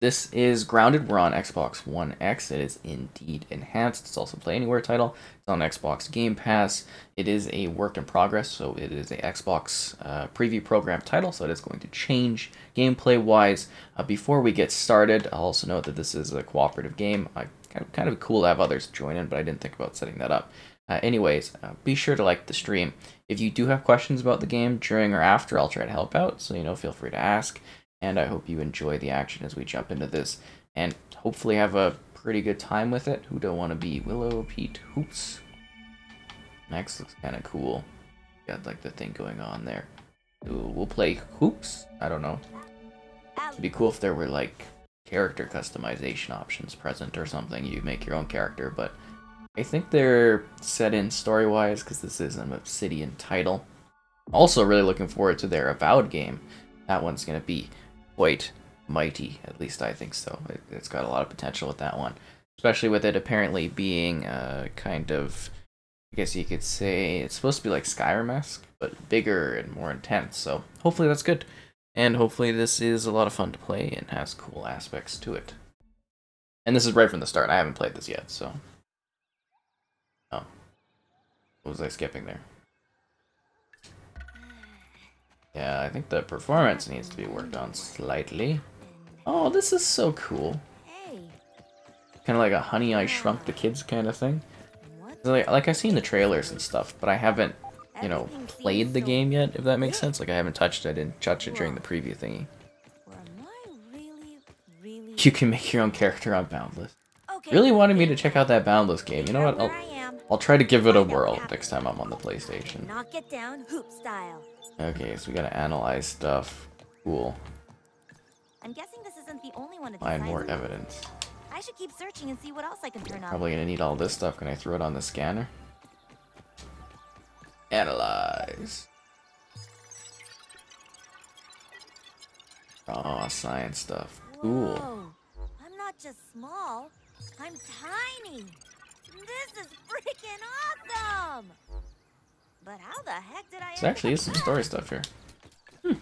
This is Grounded. We're on Xbox One X. It is indeed enhanced. It's also Play Anywhere title. It's on Xbox Game Pass. It is a work in progress, so it is a Xbox uh, preview program title, so it is going to change gameplay wise. Uh, before we get started, I'll also note that this is a cooperative game. I kind of, kind of cool to have others join in, but I didn't think about setting that up. Uh, anyways, uh, be sure to like the stream. If you do have questions about the game during or after, I'll try to help out, so you know, feel free to ask and I hope you enjoy the action as we jump into this, and hopefully have a pretty good time with it. Who don't want to be Willow Pete Hoops? Max looks kind of cool. Got like the thing going on there. Ooh, we'll play hoops. I don't know. It'd be cool if there were like character customization options present or something. You make your own character, but I think they're set in story-wise because this is an Obsidian title. Also, really looking forward to their Avowed game. That one's gonna be quite mighty. At least I think so. It, has got a lot of potential with that one, especially with it apparently being uh, kind of, I guess you could say it's supposed to be like Skyrim-esque, but bigger and more intense. So hopefully that's good, and hopefully this is a lot of fun to play and has cool aspects to it. And this is right from the start. I haven't played this yet, so. Oh. What was I skipping there? Yeah, I think the performance needs to be worked on slightly. Oh, this is so cool. Kind of like a Honey, I Shrunk the Kids kind of thing. Like, like I've seen the trailers and stuff, but I haven't, you know, played the game yet, if that makes sense. Like, I haven't touched it. I didn't touch it during the preview thingy. You can make your own character on Boundless. Really wanted me to check out that Boundless game. You know what? I'll, I'll try to give it a whirl next time I'm on the PlayStation. Knock it down, hoop style. Okay, so we gotta analyze stuff. Cool. I'm guessing this isn't the only one. Find more evidence. I should keep searching and see what else I can turn on. Probably gonna need all this stuff. Can I throw it on the scanner? Analyze. Raw science stuff. Cool. Whoa. I'm not just small. I'm tiny. This is freaking awesome. But how the heck did I? There actually is some story stuff here. Hmm.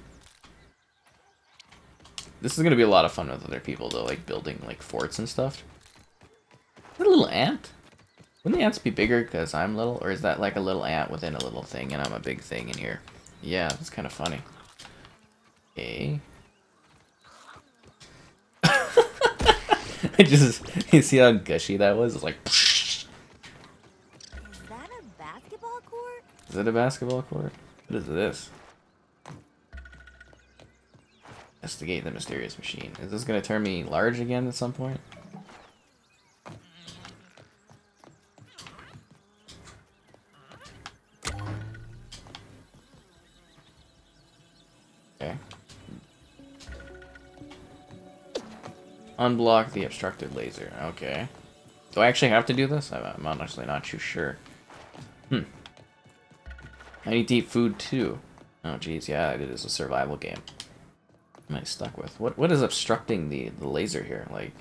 This is gonna be a lot of fun with other people though, like building like forts and stuff. What a little ant? Wouldn't the ants be bigger because I'm little, or is that like a little ant within a little thing and I'm a big thing in here? Yeah, that's kind of funny. Okay. I just, you see how gushy that was? It's like. Is it a basketball court? What is this? Investigate the mysterious machine. Is this gonna turn me large again at some point? Okay. Unblock the obstructed laser. Okay. Do I actually have to do this? I'm honestly not too sure. Hmm. I need to eat food too. Oh geez, yeah, it is a survival game. Am I stuck with? What what is obstructing the, the laser here? Like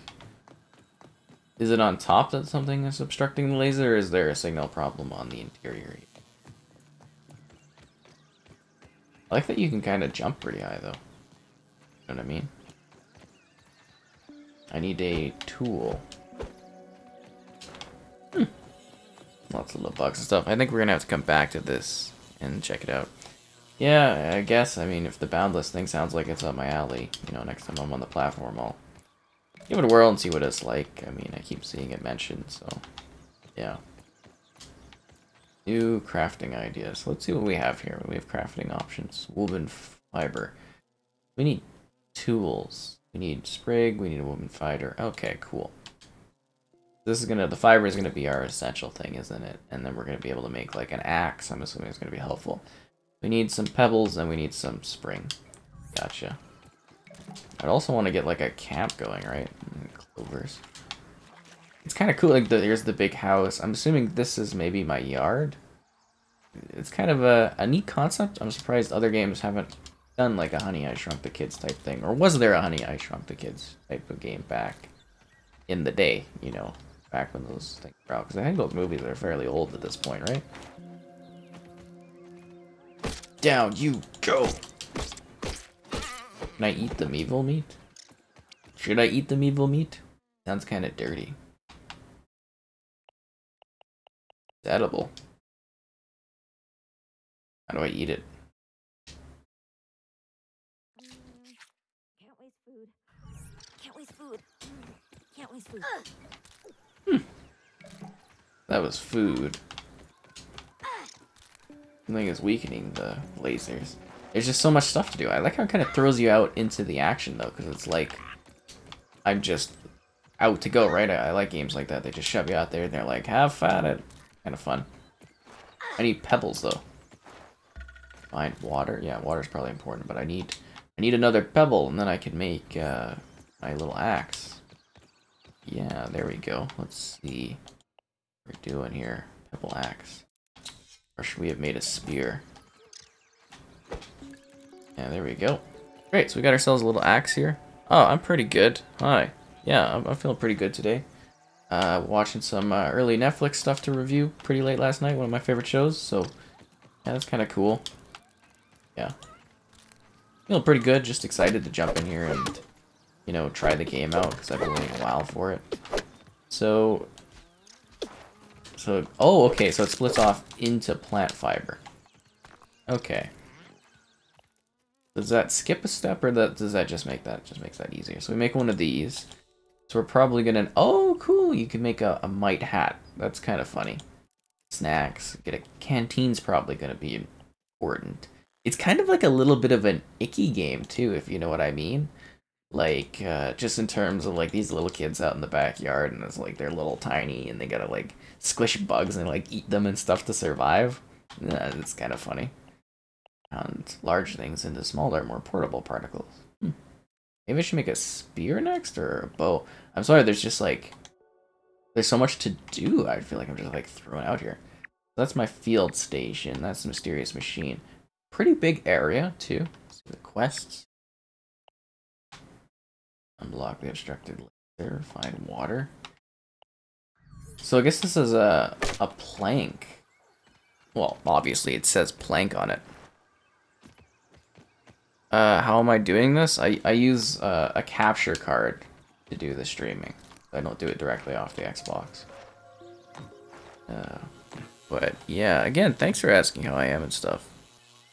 is it on top that something is obstructing the laser, or is there a signal problem on the interior? I like that you can kind of jump pretty high, though. You know what I mean? I need a tool. Hmm. Lots of little bugs and stuff. I think we're going to have to come back to this and check it out. Yeah, I guess, I mean, if the Boundless thing sounds like it's up my alley, you know, next time I'm on the platform, I'll give it a whirl and see what it's like. I mean, I keep seeing it mentioned, so, yeah. New crafting ideas. Let's see what we have here. We have crafting options. Woven fiber. We need tools. We need sprig. We need a woven fiber. Okay, cool. This is gonna, the fiber is gonna be our essential thing, isn't it? And then we're gonna be able to make like an axe. I'm assuming it's gonna be helpful. We need some pebbles and we need some sprig. Gotcha. I'd also want to get like a camp going, right? Clovers. It's kind of cool. Like the, here's the big house. I'm assuming this is maybe my yard. It's kind of a, a neat concept. I'm surprised other games haven't done like a Honey I Shrunk the Kids type thing. Or was there a Honey I Shrunk the Kids type of game back in the day, you know? Back when those things were out. Because I think those movies are fairly old at this point, right? Down you go! Can I eat the evil meat? Should I eat the evil meat? Sounds kind of dirty. It's edible. How do I eat it? Can't waste food. Can't waste food. Can't waste food. That was food. I think it's weakening the lasers. There's just so much stuff to do. I like how it kind of throws you out into the action though, because it's like I'm just out to go, right? I, I, like games like that. They just shove you out there and they're like, have fun it. Kind of fun. I need pebbles though. Find water. Yeah, water's probably important, but I need I need another pebble and then I can make uh, my little axe. Yeah, there we go. Let's see what we're doing here. Pebble axe. Or should we have made a spear? Yeah, there we go. Great, so we got ourselves a little axe here. Oh, I'm pretty good. Hi. Yeah, I'm, I'm feeling pretty good today. Uh, watching some uh, early Netflix stuff to review pretty late last night, one of my favorite shows, so yeah, that's kind of cool. Yeah. Feeling pretty good, just excited to jump in here and, you know, try the game out, because I've been waiting a while for it. So, so, oh, okay, so it splits off into plant fiber. Okay. Does that skip a step, or that does that just make that just makes that easier? So we make one of these. So we're probably gonna, oh, cool, you can make a, a mite hat. That's kind of funny. Snacks, get a canteen's probably gonna be important. It's kind of like a little bit of an icky game too, if you know what I mean. Like, uh, just in terms of like these little kids out in the backyard and it's like they're little tiny and they gotta like squish bugs and like eat them and stuff to survive. Yeah, it's kind of funny. And large things into smaller, more portable particles. Hmm. Maybe I should make a spear next or a bow. I'm sorry, there's just like there's so much to do. I feel like I'm just like thrown out here. That's my field station. That's the mysterious machine. Pretty big area too. Let's the quests. Unblock the obstructed laser. Find water. So I guess this is a a plank. Well, obviously it says plank on it. Uh, how am I doing this? I, I use uh, a capture card to do the streaming. I don't do it directly off the Xbox. Uh, but yeah, again, thanks for asking how I am and stuff.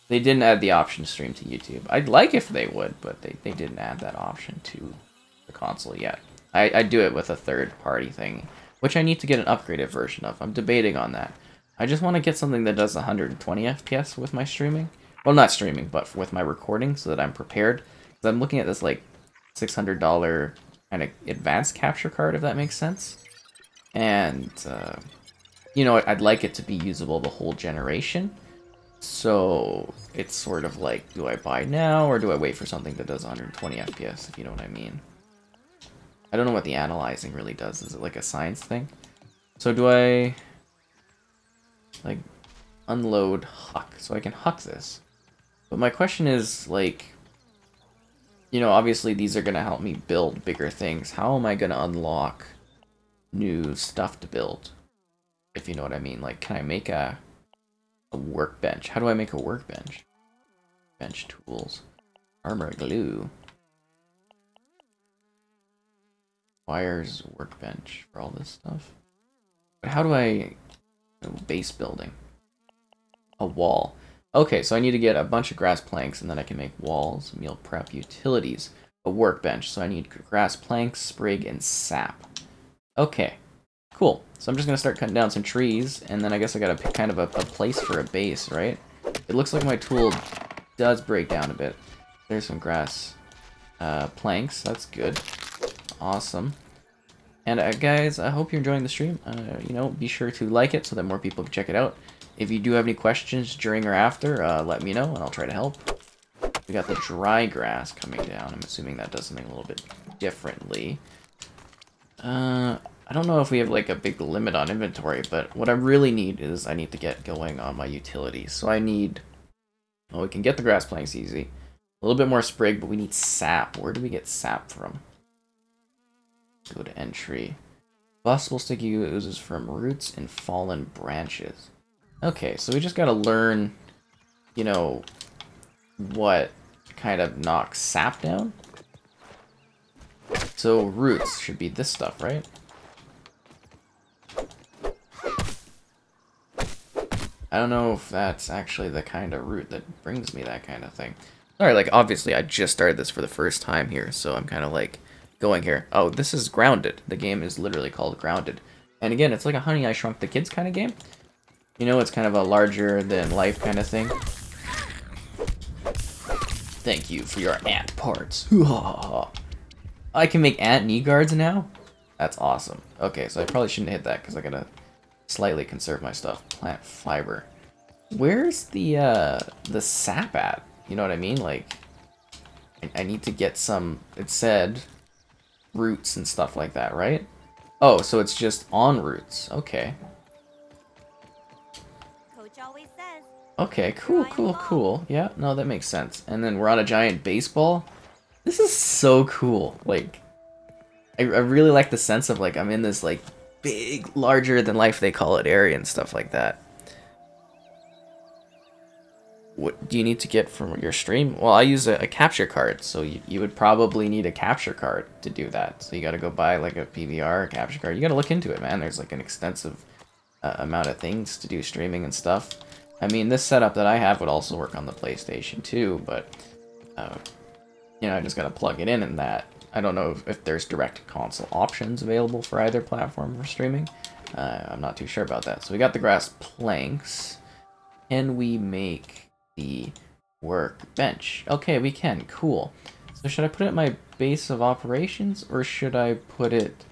They didn't add the option to stream to YouTube. I'd like if they would, but they, they didn't add that option to console yet. I, I do it with a third party thing, which I need to get an upgraded version of. I'm debating on that. I just want to get something that does 120 FPS with my streaming. Well, not streaming, but with my recording so that I'm prepared. Because I'm looking at this, like, $600 kind of advanced capture card, if that makes sense. And, uh, you know, I'd like it to be usable the whole generation. So, it's sort of like, do I buy now, or do I wait for something that does 120 FPS, if you know what I mean? I don't know what the analyzing really does. Is it like a science thing? So do I, like, unload Huck? So I can Huck this. But my question is, like, you know, obviously these are going to help me build bigger things. How am I going to unlock new stuff to build? If you know what I mean. Like, can I make a, a workbench? How do I make a workbench? Bench tools. Armor glue. Wires workbench for all this stuff. But how do I... base building. A wall. Okay, so I need to get a bunch of grass planks, and then I can make walls, meal prep, utilities, a workbench. So I need grass planks, sprig, and sap. Okay, cool. So I'm just going to start cutting down some trees, and then I guess I got to pick kind of a, a place for a base, right? It looks like my tool does break down a bit. There's some grass uh, planks. That's good. Awesome. And uh, guys, I hope you're enjoying the stream. Uh, you know, be sure to like it so that more people can check it out. If you do have any questions during or after, uh, let me know and I'll try to help. We got the dry grass coming down. I'm assuming that does something a little bit differently. Uh, I don't know if we have like a big limit on inventory, but what I really need is I need to get going on my utilities. So I need, well, we can get the grass planks easy. A little bit more sprig, but we need sap. Where do we get sap from? Go to entry. Possible sticky oozes from roots and fallen branches. Okay, so we just gotta learn, you know, what kind of knocks sap down. So So roots should be this stuff, right? I don't know if that's actually the kind of root that brings me that kind of thing. Sorry, like, obviously I just started this for the first time here, so I'm kind of like going here. Oh, this is Grounded. The game is literally called Grounded. And again, it's like a Honey, I Shrunk the Kids kind of game. You know, it's kind of a larger than life kind of thing. Thank you for your ant parts. I can make ant knee guards now? That's awesome. Okay, so I probably shouldn't hit that because I gotta slightly conserve my stuff. Plant fiber. Where's the uh, the sap at? You know what I mean? Like, I, I need to get some. It said roots and stuff like that, right? Oh, so it's just on roots. Okay. Coach always says. Okay, cool, cool, cool. Yeah, no, that makes sense. And then we're on a giant baseball. This is so cool. Like, I, I really like the sense of like I'm in this like big, larger than life they call it area and stuff like that. What do you need to get from your stream? Well, I use a, a capture card, so you, you would probably need a capture card to do that. So you got to go buy like a PVR, a capture card. You got to look into it, man. There's like an extensive uh, amount of things to do streaming and stuff. I mean, this setup that I have would also work on the PlayStation too, but uh, you know, I just got to plug it in and that. I don't know if, if, there's direct console options available for either platform for streaming. Uh, I'm not too sure about that. So we got the grass planks. Can we make the workbench. Okay, we can. Cool. So should I put it at my base of operations or should I put it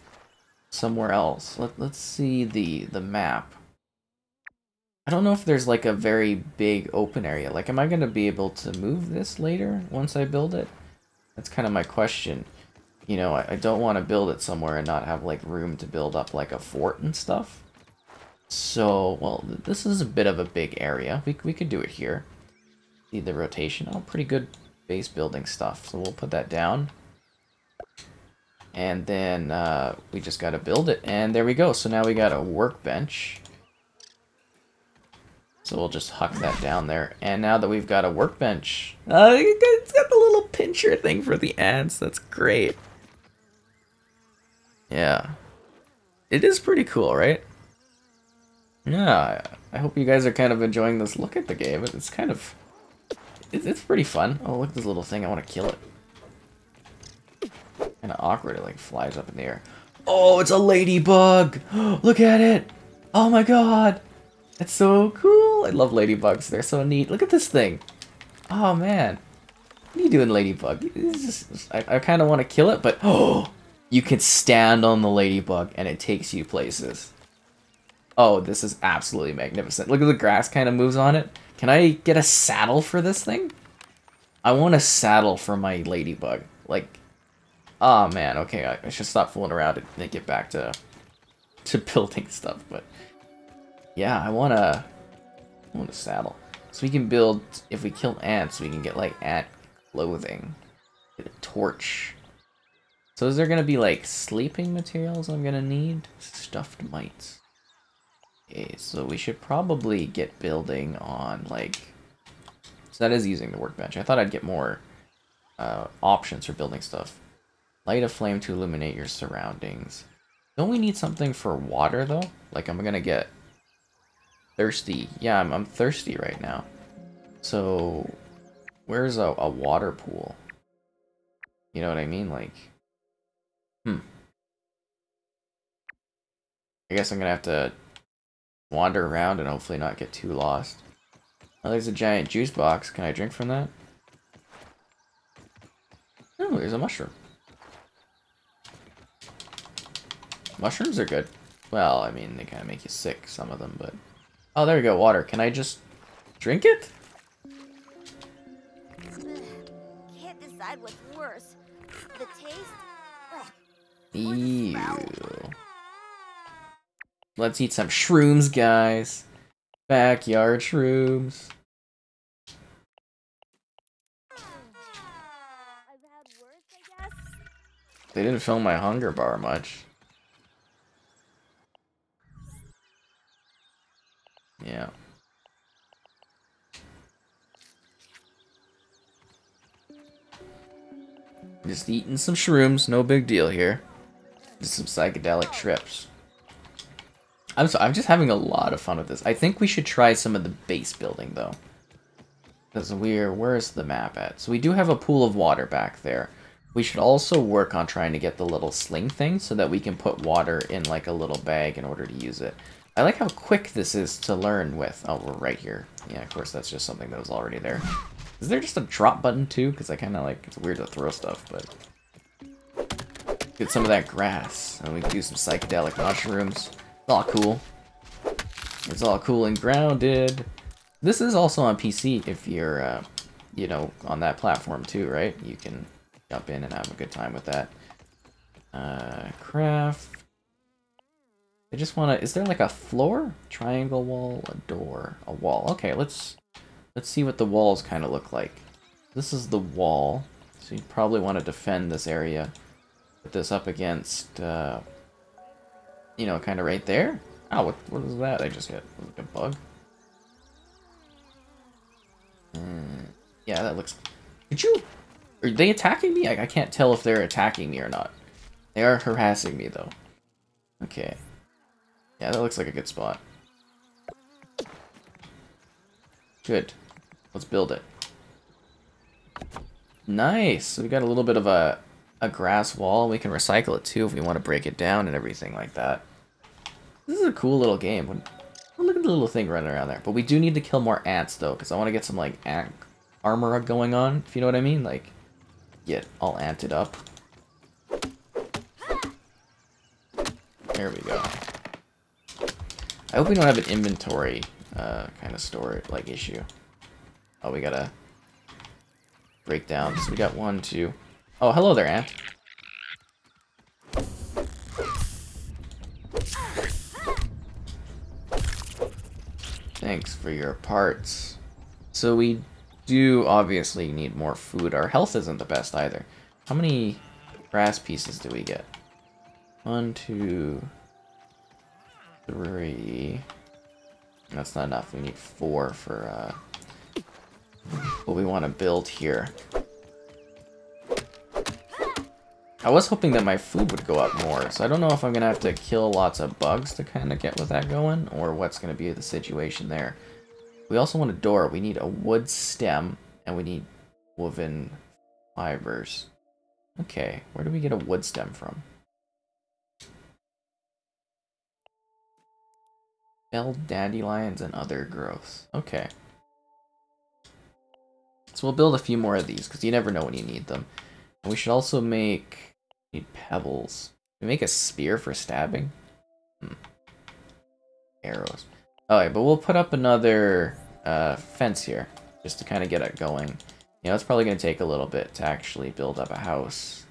somewhere else? Let, let's see the, the map. I don't know if there's like a very big open area. Like, am I going to be able to move this later once I build it? That's kind of my question. You know, I, I don't want to build it somewhere and not have like room to build up like a fort and stuff. So, well, this is a bit of a big area. We, we could do it here see the rotation. Oh, pretty good base building stuff. So we'll put that down. And then uh, we just got to build it. And there we go. So now we got a workbench. So we'll just huck that down there. And now that we've got a workbench, uh, it's got the little pincher thing for the ants. That's great. Yeah. It is pretty cool, right? Yeah, I hope you guys are kind of enjoying this look at the game. It's kind of it's, it's pretty fun. Oh, look at this little thing. I want to kill it. Kind of awkward. It like flies up in the air. Oh, it's a ladybug. look at it. Oh my god. That's so cool. I love ladybugs. They're so neat. Look at this thing. Oh man. What are you doing, ladybug? Just, I, I kind of want to kill it, but oh, you can stand on the ladybug and it takes you places. Oh, this is absolutely magnificent. Look at the grass kind of moves on it. Can I get a saddle for this thing? I want a saddle for my ladybug. Like, oh man, okay, I, I should stop fooling around and get back to to building stuff. But yeah, I want a, I want a saddle. So we can build, if we kill ants, we can get like ant clothing. Get a torch. So is there gonna be like sleeping materials I'm gonna need? Stuffed mites. Okay, so we should probably get building on, like... So that is using the workbench. I thought I'd get more uh, options for building stuff. Light a flame to illuminate your surroundings. Don't we need something for water, though? Like, I'm gonna get thirsty. Yeah, I'm, I'm thirsty right now. So, where's a, a water pool? You know what I mean? Like, hmm. I guess I'm gonna have to wander around and hopefully not get too lost. Oh, there's a giant juice box. Can I drink from that? Oh, there's a mushroom. Mushrooms are good. Well, I mean, they kind of make you sick, some of them, but... Oh, there we go, water. Can I just drink it? Can't decide what's worse. The taste? Ew. Let's eat some shrooms, guys. Backyard shrooms. They didn't fill my hunger bar much. Yeah. Just eating some shrooms, no big deal here. Just some psychedelic trips. I'm so I'm just having a lot of fun with this. I think we should try some of the base building though. Because we're where's the map at? So we do have a pool of water back there. We should also work on trying to get the little sling thing so that we can put water in like a little bag in order to use it. I like how quick this is to learn with. Oh, we're right here. Yeah, of course, that's just something that was already there. Is there just a drop button too? Because I kind of like, it's weird to throw stuff, but... Get some of that grass, and we can do some psychedelic mushrooms. It's all cool. It's all cool and grounded. This is also on PC if you're, uh, you know, on that platform too, right? You can jump in and have a good time with that. Uh, craft. I just want to, is there like a floor? Triangle wall, a door, a wall. Okay, let's, let's see what the walls kind of look like. This is the wall, so you probably want to defend this area. Put this up against, uh, you know, kind of right there. Oh, what, what is that I just hit? Like a bug? Mm, yeah, that looks... Did you... Are they attacking me? I, I can't tell if they're attacking me or not. They are harassing me, though. Okay. Yeah, that looks like a good spot. Good. Let's build it. Nice! So we got a little bit of a, a grass wall. We can recycle it, too, if we want to break it down and everything like that. This is a cool little game. Look at the little thing running around there. But we do need to kill more ants, though, because I want to get some, like, ant armor going on, if you know what I mean. Like, get all anted up. There we go. I hope we don't have an inventory uh, kind of store like issue. Oh, we gotta break down. So we got one, two. Oh, hello there, ant. Thanks for your parts. So we do obviously need more food. Our health isn't the best either. How many grass pieces do we get? One, two, three. That's not enough. We need four for uh, what we want to build here. I was hoping that my food would go up more, so I don't know if I'm going to have to kill lots of bugs to kind of get with that going, or what's going to be the situation there. We also want a door. We need a wood stem, and we need woven fibers. Okay, where do we get a wood stem from? Belled dandelions and other growths. Okay. So we'll build a few more of these, because you never know when you need them. And we should also make Need pebbles. we make a spear for stabbing? Hmm. Arrows. Alright, but we'll put up another uh, fence here, just to kind of get it going. You know, it's probably going to take a little bit to actually build up a house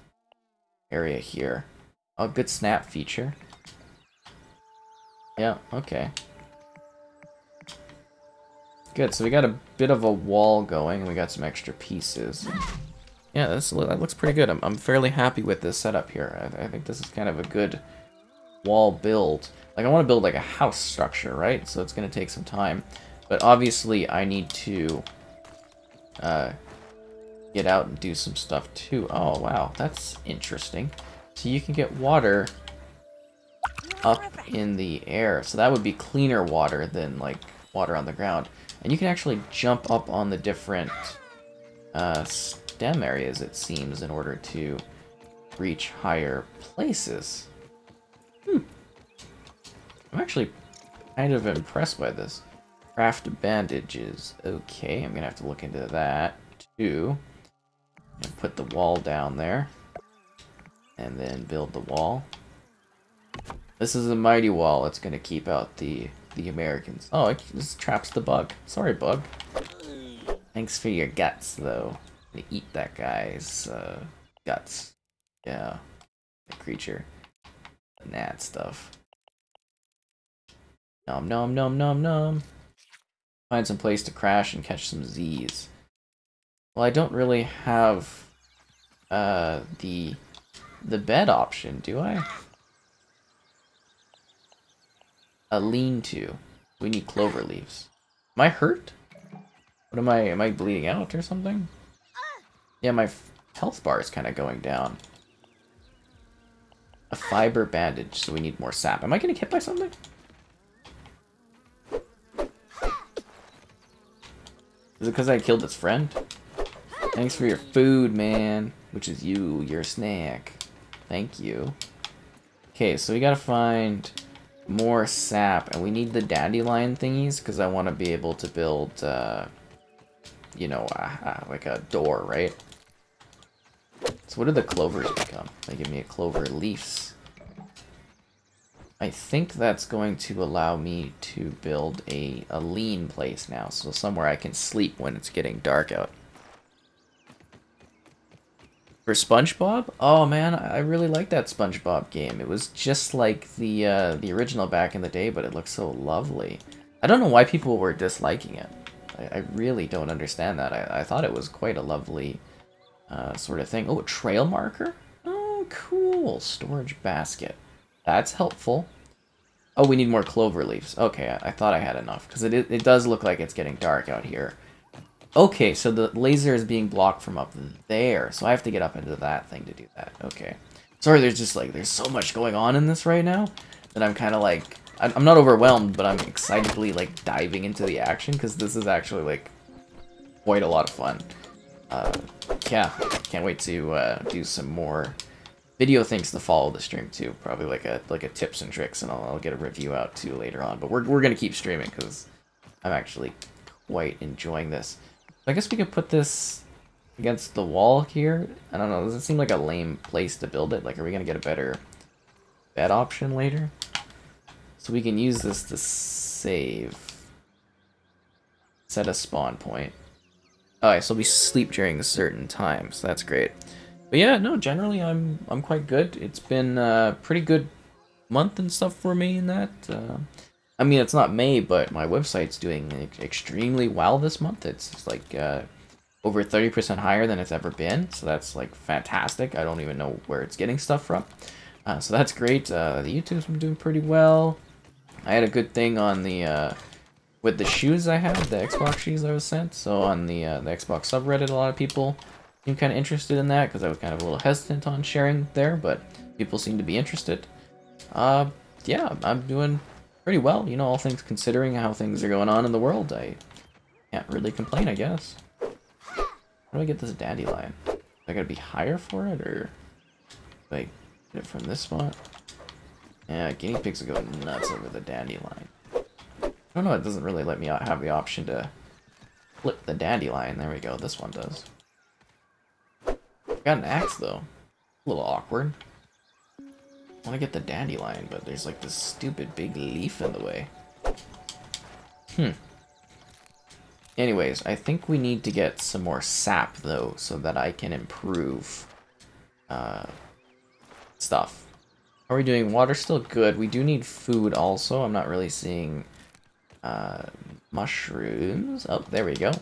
area here. Oh, good snap feature. Yeah, okay. Good, so we got a bit of a wall going, and we got some extra pieces. Yeah, this, that looks pretty good. I'm, I'm fairly happy with this setup here. I, I think this is kind of a good wall build. Like, I want to build, like, a house structure, right? So it's going to take some time. But obviously, I need to uh, get out and do some stuff, too. Oh, wow. That's interesting. So you can get water up in the air. So that would be cleaner water than, like, water on the ground. And you can actually jump up on the different uh, stem areas, it seems, in order to reach higher places. Hmm. I'm actually kind of impressed by this. Craft bandages. Okay, I'm gonna have to look into that too. And put the wall down there. And then build the wall. This is a mighty wall. It's gonna keep out the the Americans. Oh, it just traps the bug. Sorry, bug. Thanks for your guts, though to eat that guy's uh, guts. Yeah, the creature. The gnat stuff. Nom nom nom nom nom. Find some place to crash and catch some Z's. Well, I don't really have uh, the the bed option, do I? A lean-to. We need clover leaves. Am I hurt? What am I? Am I bleeding out or something? Yeah, my health bar is kind of going down. A fiber bandage, so we need more sap. Am I getting hit by something? Is it because I killed its friend? Thanks for your food, man. Which is you, your snack. Thank you. Okay, so we gotta find more sap, and we need the dandelion thingies, because I want to be able to build, uh, you know, uh, uh, like a door, right? So what do the clovers become? They give me a clover leaves. I think that's going to allow me to build a, a lean place now, so somewhere I can sleep when it's getting dark out. For SpongeBob? Oh man, I really like that SpongeBob game. It was just like the uh, the original back in the day, but it looks so lovely. I don't know why people were disliking it. I, I really don't understand that. I, I thought it was quite a lovely uh, sort of thing. Oh, a trail marker? Oh, cool. Storage basket. That's helpful. Oh, we need more clover leaves. Okay, I, I thought I had enough, because it, it does look like it's getting dark out here. Okay, so the laser is being blocked from up there, so I have to get up into that thing to do that. Okay. Sorry, there's just, like, there's so much going on in this right now that I'm kind of, like, I'm not overwhelmed, but I'm excitedly, like, diving into the action, because this is actually, like, quite a lot of fun. Uh, yeah, can't wait to uh, do some more video things to follow the stream too. Probably like a like a tips and tricks, and I'll, I'll get a review out too later on. But we're we're gonna keep streaming because I'm actually quite enjoying this. I guess we could put this against the wall here. I don't know. Does it seem like a lame place to build it? Like, are we gonna get a better bed option later? So we can use this to save. Set a spawn point. Alright, so we sleep during certain times. That's great. But yeah, no, generally I'm I'm quite good. It's been a pretty good month and stuff for me in that. Uh, I mean, it's not May, but my website's doing extremely well this month. It's like uh, over 30% higher than it's ever been. So that's like fantastic. I don't even know where it's getting stuff from. Uh, so that's great. Uh, the YouTube's been doing pretty well. I had a good thing on the uh, with the shoes I have, the Xbox shoes I was sent. So on the uh, the Xbox subreddit, a lot of people seem kind of interested in that because I was kind of a little hesitant on sharing there, but people seem to be interested. Uh, yeah, I'm doing pretty well, you know, all things considering how things are going on in the world. I can't really complain, I guess. How do I get this dandelion? Do I gotta be higher for it, or like get it from this spot? Yeah, guinea pigs are going nuts over the dandelion. I don't know, it doesn't really let me have the option to flip the dandelion. There we go, this one does. Got an axe, though. A little awkward. I want to get the dandelion, but there's like this stupid big leaf in the way. Hmm. Anyways, I think we need to get some more sap, though, so that I can improve uh, stuff. Are we doing? Water's still good. We do need food also. I'm not really seeing uh, mushrooms. Oh, there we go.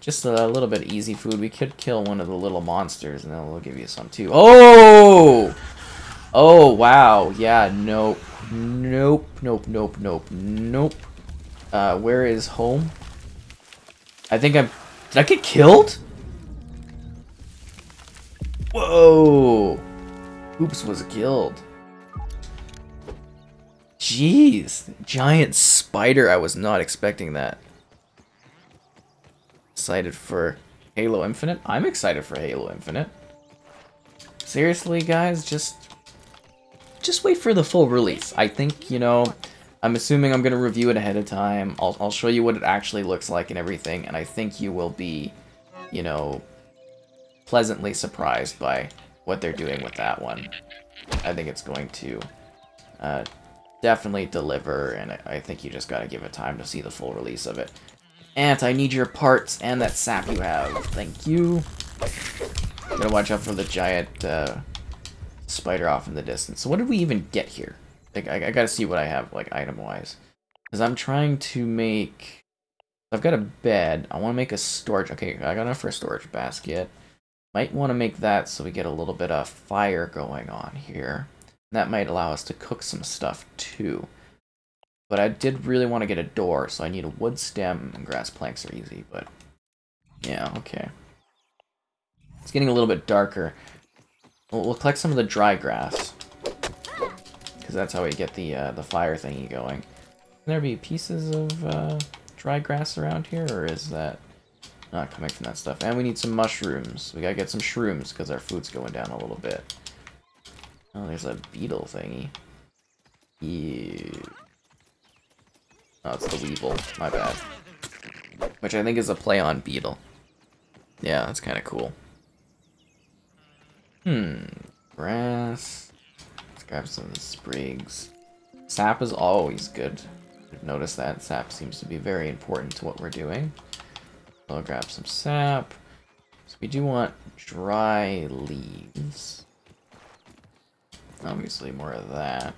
Just a little bit easy food. We could kill one of the little monsters, and then we'll give you some too. Oh! Oh, wow. Yeah, nope. Nope, nope, nope, nope, nope. Uh, where is home? I think I'm... Did I get killed? Whoa! Hoops was killed. Jeez, giant spider. I was not expecting that. Excited for Halo Infinite? I'm excited for Halo Infinite. Seriously, guys, just just wait for the full release. I think, you know, I'm assuming I'm going to review it ahead of time. I'll, I'll show you what it actually looks like and everything, and I think you will be, you know, pleasantly surprised by what they're doing with that one. I think it's going to uh, definitely deliver, and I think you just gotta give it time to see the full release of it. Ant, I need your parts and that sap you have. Thank you. Gotta watch out for the giant uh, spider off in the distance. So what did we even get here? Like, I, I gotta see what I have, like, item-wise. Because I'm trying to make... I've got a bed. I want to make a storage... Okay, I got enough for a storage basket. Might want to make that so we get a little bit of fire going on here. That might allow us to cook some stuff, too. But I did really want to get a door, so I need a wood stem, and grass planks are easy, but... Yeah, okay. It's getting a little bit darker. We'll, we'll collect some of the dry grass. Because that's how we get the uh, the fire thingy going. Can there be pieces of uh, dry grass around here, or is that not coming from that stuff? And we need some mushrooms. We gotta get some shrooms, because our food's going down a little bit. Oh, there's a beetle thingy. Ew. Oh, it's the Weevil. My bad. Which I think is a play on Beetle. Yeah, that's kind of cool. Hmm. Grass. Let's grab some sprigs. Sap is always good. I've noticed that. Sap seems to be very important to what we're doing. I'll grab some sap. So we do want dry leaves. Obviously more of that.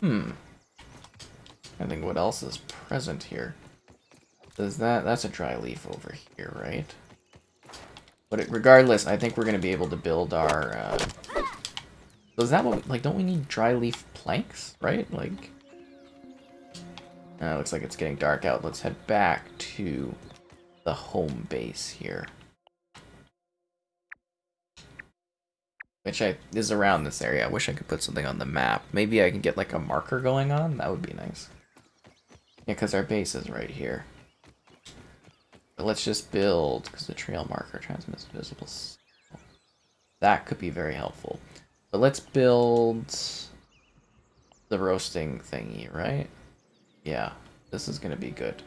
Hmm. I think what else is present here. Does that... That's a dry leaf over here, right? But it, regardless, I think we're going to be able to build our... Uh... Is that what... Like, don't we need dry leaf planks, right? Like... Uh, looks like it's getting dark out. Let's head back to the home base here. Which I, is around this area. I wish I could put something on the map. Maybe I can get like a marker going on. That would be nice. Yeah, because our base is right here. But let's just build, because the trail marker transmits visible. That could be very helpful. But let's build the roasting thingy, right? Yeah, this is going to be good.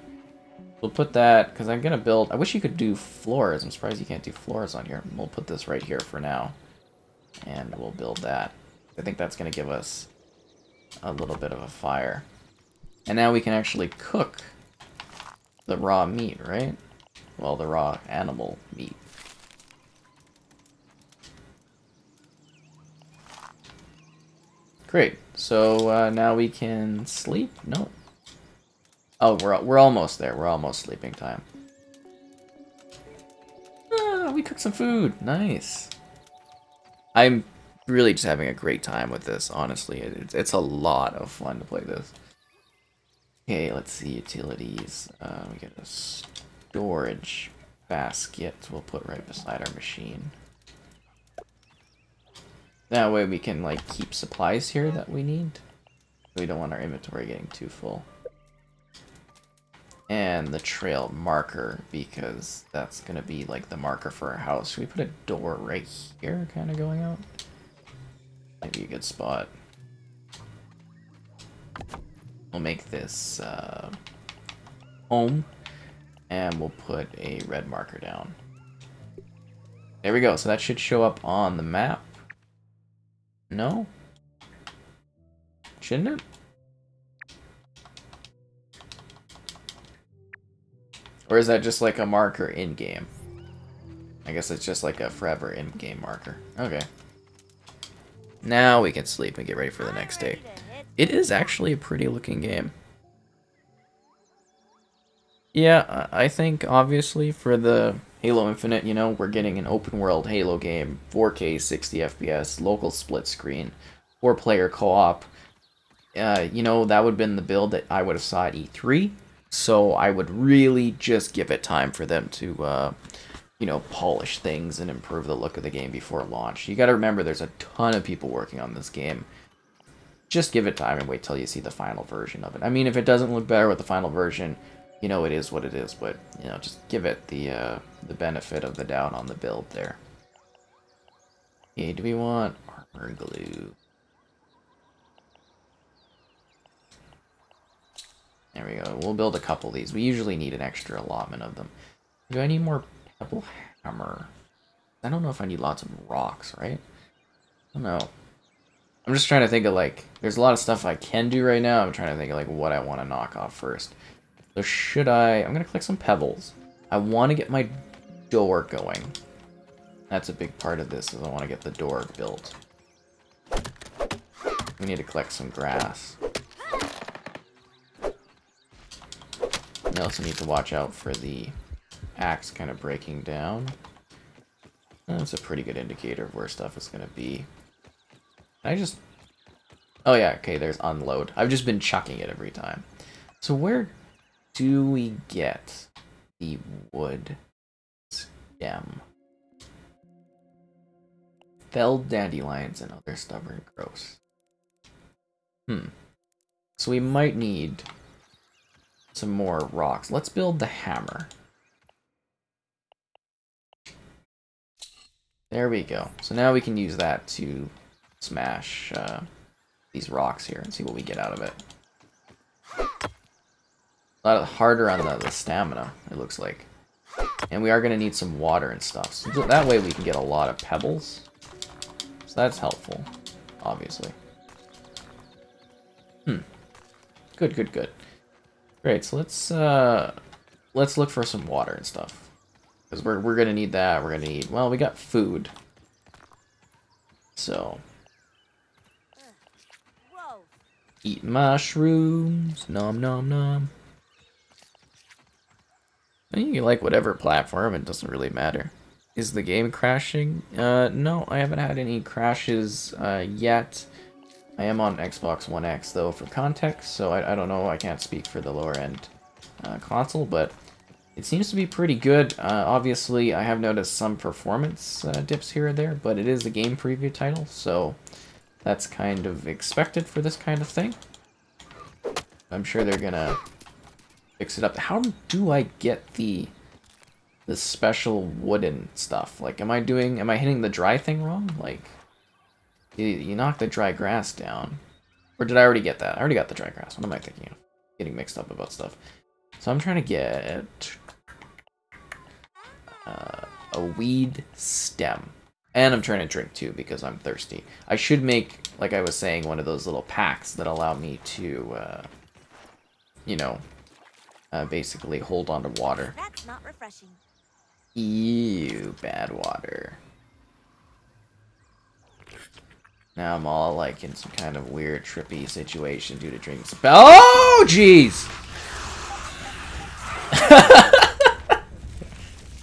We'll put that, because I'm going to build... I wish you could do floors. I'm surprised you can't do floors on here. We'll put this right here for now. And we'll build that. I think that's going to give us a little bit of a fire. And now we can actually cook the raw meat, right? Well, the raw animal meat. Great. So uh, now we can sleep? No. Oh, we're, we're almost there. We're almost sleeping time. Ah, we cooked some food. Nice. I'm really just having a great time with this, honestly. It's, it's a lot of fun to play this. Okay, let's see utilities. Uh, we get a storage basket we'll put right beside our machine. That way we can like keep supplies here that we need. We don't want our inventory getting too full. And the trail marker because that's gonna be like the marker for our house. Should we put a door right here kind of going out? Might be a good spot. We'll make this uh, home, and we'll put a red marker down. There we go. So that should show up on the map. No? Shouldn't it? Or is that just like a marker in-game? I guess it's just like a forever in-game marker. Okay. Now we can sleep and get ready for the next day. It is actually a pretty looking game. Yeah, I think obviously for the Halo Infinite, you know, we're getting an open world Halo game, 4K 60 FPS, local split screen, four player co-op. Uh, you know, that would have been the build that I would have saw at E3. So I would really just give it time for them to, uh, you know, polish things and improve the look of the game before launch. You got to remember, there's a ton of people working on this game just give it time and wait till you see the final version of it. I mean, if it doesn't look better with the final version, you know it is what it is, but, you know, just give it the, uh, the benefit of the doubt on the build there. Okay, do we want armor glue? There we go. We'll build a couple of these. We usually need an extra allotment of them. Do I need more pebble hammer? I don't know if I need lots of rocks, right? I don't know. I'm just trying to think of like, there's a lot of stuff I can do right now. I'm trying to think of like what I want to knock off first. So should I, I'm going to collect some pebbles. I want to get my door going. That's a big part of this is I want to get the door built. We need to collect some grass. Also need to watch out for the axe kind of breaking down. That's a pretty good indicator of where stuff is going to be. I just... Oh yeah, okay, there's unload. I've just been chucking it every time. So where do we get the wood? stem. Felled dandelions and other stubborn growths. Hmm. So we might need some more rocks. Let's build the hammer. There we go. So now we can use that to smash uh, these rocks here and see what we get out of it. A lot harder on the, the stamina, it looks like. And we are going to need some water and stuff. So that way we can get a lot of pebbles. So that's helpful, obviously. Hmm. Good, good, good. Great, so let's uh let's look for some water and stuff. Because we're we're gonna need that, we're gonna need well, we got food. So eat mushrooms. Nom nom nom. I mean, you like whatever platform, it doesn't really matter. Is the game crashing? Uh, no, I haven't had any crashes uh, yet. I am on Xbox One X though for context, so I, I don't know, I can't speak for the lower end uh, console, but it seems to be pretty good. Uh, obviously, I have noticed some performance uh, dips here and there, but it is a game preview title, so that's kind of expected for this kind of thing. I'm sure they're gonna fix it up. How do I get the the special wooden stuff? Like, am I doing, am I hitting the dry thing wrong? Like, you, you knock the dry grass down. Or did I already get that? I already got the dry grass. What am I thinking of? Getting mixed up about stuff. So I'm trying to get uh, a weed stem. And I'm trying to drink too because I'm thirsty. I should make, like I was saying, one of those little packs that allow me to, uh, you know, uh, basically hold on to water. That's not refreshing. Ew, bad water. Now I'm all like in some kind of weird trippy situation due to drinking some. Oh, jeez!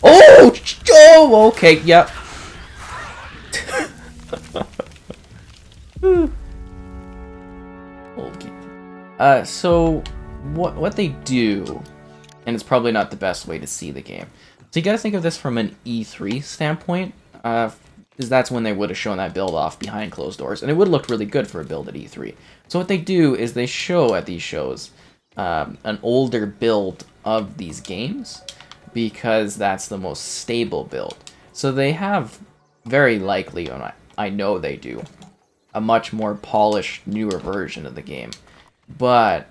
oh, oh, okay, yep. okay. Uh, so what what they do, and it's probably not the best way to see the game. So you got to think of this from an E3 standpoint, uh, is that's when they would have shown that build off behind closed doors, and it would looked really good for a build at E3. So what they do is they show at these shows um, an older build of these games because that's the most stable build. So they have very likely, and I, I know they do, a much more polished, newer version of the game. But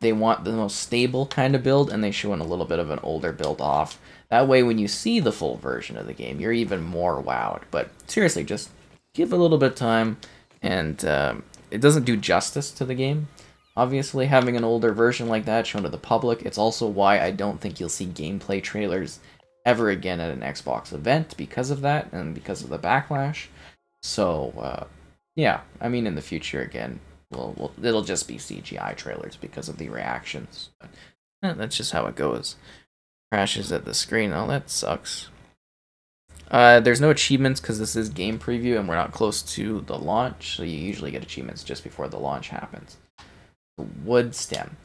they want the most stable kind of build, and they show in a little bit of an older build off. That way, when you see the full version of the game, you're even more wowed. But seriously, just give a little bit of time, and um, it doesn't do justice to the game. Obviously, having an older version like that shown to the public, it's also why I don't think you'll see gameplay trailers ever again at an Xbox event because of that and because of the backlash. So, uh, yeah, I mean, in the future, again, we'll, we'll, it'll just be CGI trailers because of the reactions. But, eh, that's just how it goes. Crashes at the screen. Oh, that sucks. Uh, there's no achievements because this is game preview and we're not close to the launch, so you usually get achievements just before the launch happens. Wood stem.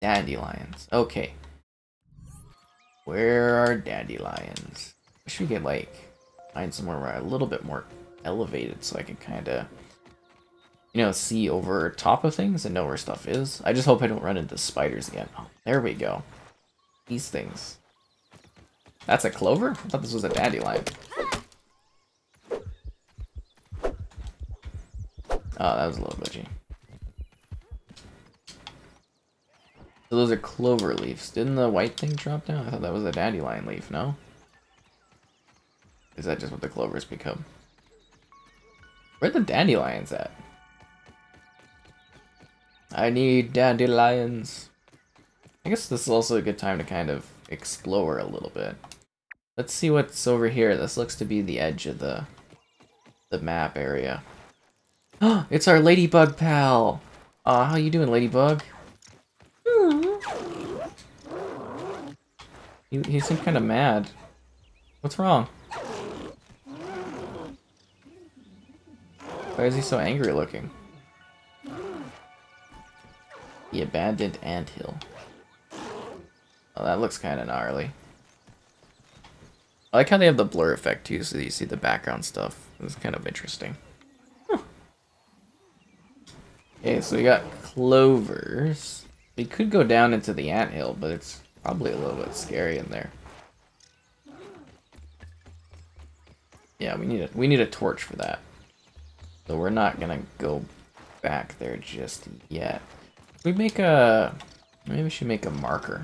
Dandelions. Okay. Where are dandelions? I should get like find somewhere where a little bit more elevated so I can kind of you know see over top of things and know where stuff is. I just hope I don't run into spiders again. Oh, there we go. These things. That's a clover? I thought this was a dandelion. Oh, that was a little glitchy. So those are clover leaves. Didn't the white thing drop down? I thought that was a dandelion leaf, no? Is that just what the clovers become? Where are the dandelions at? I need dandelions. I guess this is also a good time to kind of explore a little bit. Let's see what's over here. This looks to be the edge of the the map area. Oh, it's our ladybug pal. Aw, how you doing, ladybug? He, he seemed kind of mad. What's wrong? Why is he so angry looking? The abandoned anthill. Oh, that looks kind of gnarly. I like how they have the blur effect too, so you see the background stuff. It's kind of interesting. Okay, so we got clovers. We could go down into the ant hill, but it's probably a little bit scary in there. Yeah, we need a we need a torch for that. So we're not gonna go back there just yet. We make a maybe we should make a marker.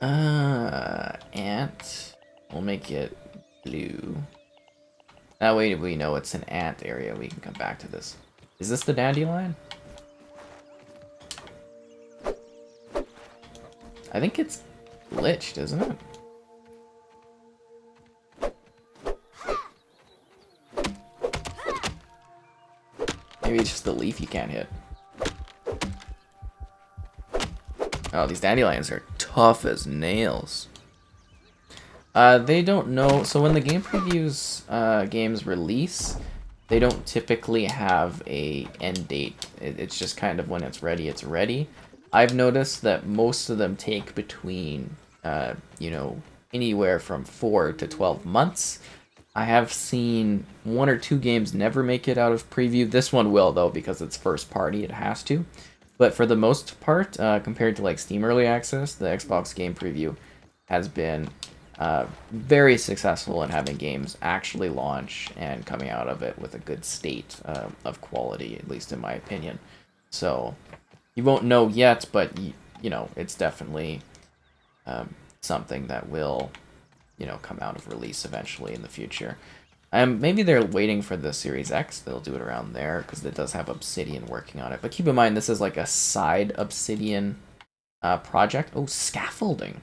Uh, ant. We'll make it blue. That way we know it's an ant area. We can come back to this. Is this the dandelion? I think it's glitched, isn't it? Maybe it's just the leaf you can't hit. Oh, these dandelions are tough as nails. Uh, they don't know. So when the game previews uh, games release, they don't typically have a end date. It, it's just kind of when it's ready, it's ready. I've noticed that most of them take between, uh, you know, anywhere from 4 to 12 months. I have seen one or two games never make it out of preview. This one will, though, because it's first party, it has to. But for the most part, uh, compared to like Steam Early Access, the Xbox game preview has been uh, very successful in having games actually launch and coming out of it with a good state uh, of quality, at least in my opinion. So you won't know yet, but you, you know it's definitely um, something that will, you know, come out of release eventually in the future. Um, maybe they're waiting for the Series X. They'll do it around there because it does have Obsidian working on it. But keep in mind, this is like a side Obsidian uh, project. Oh, scaffolding.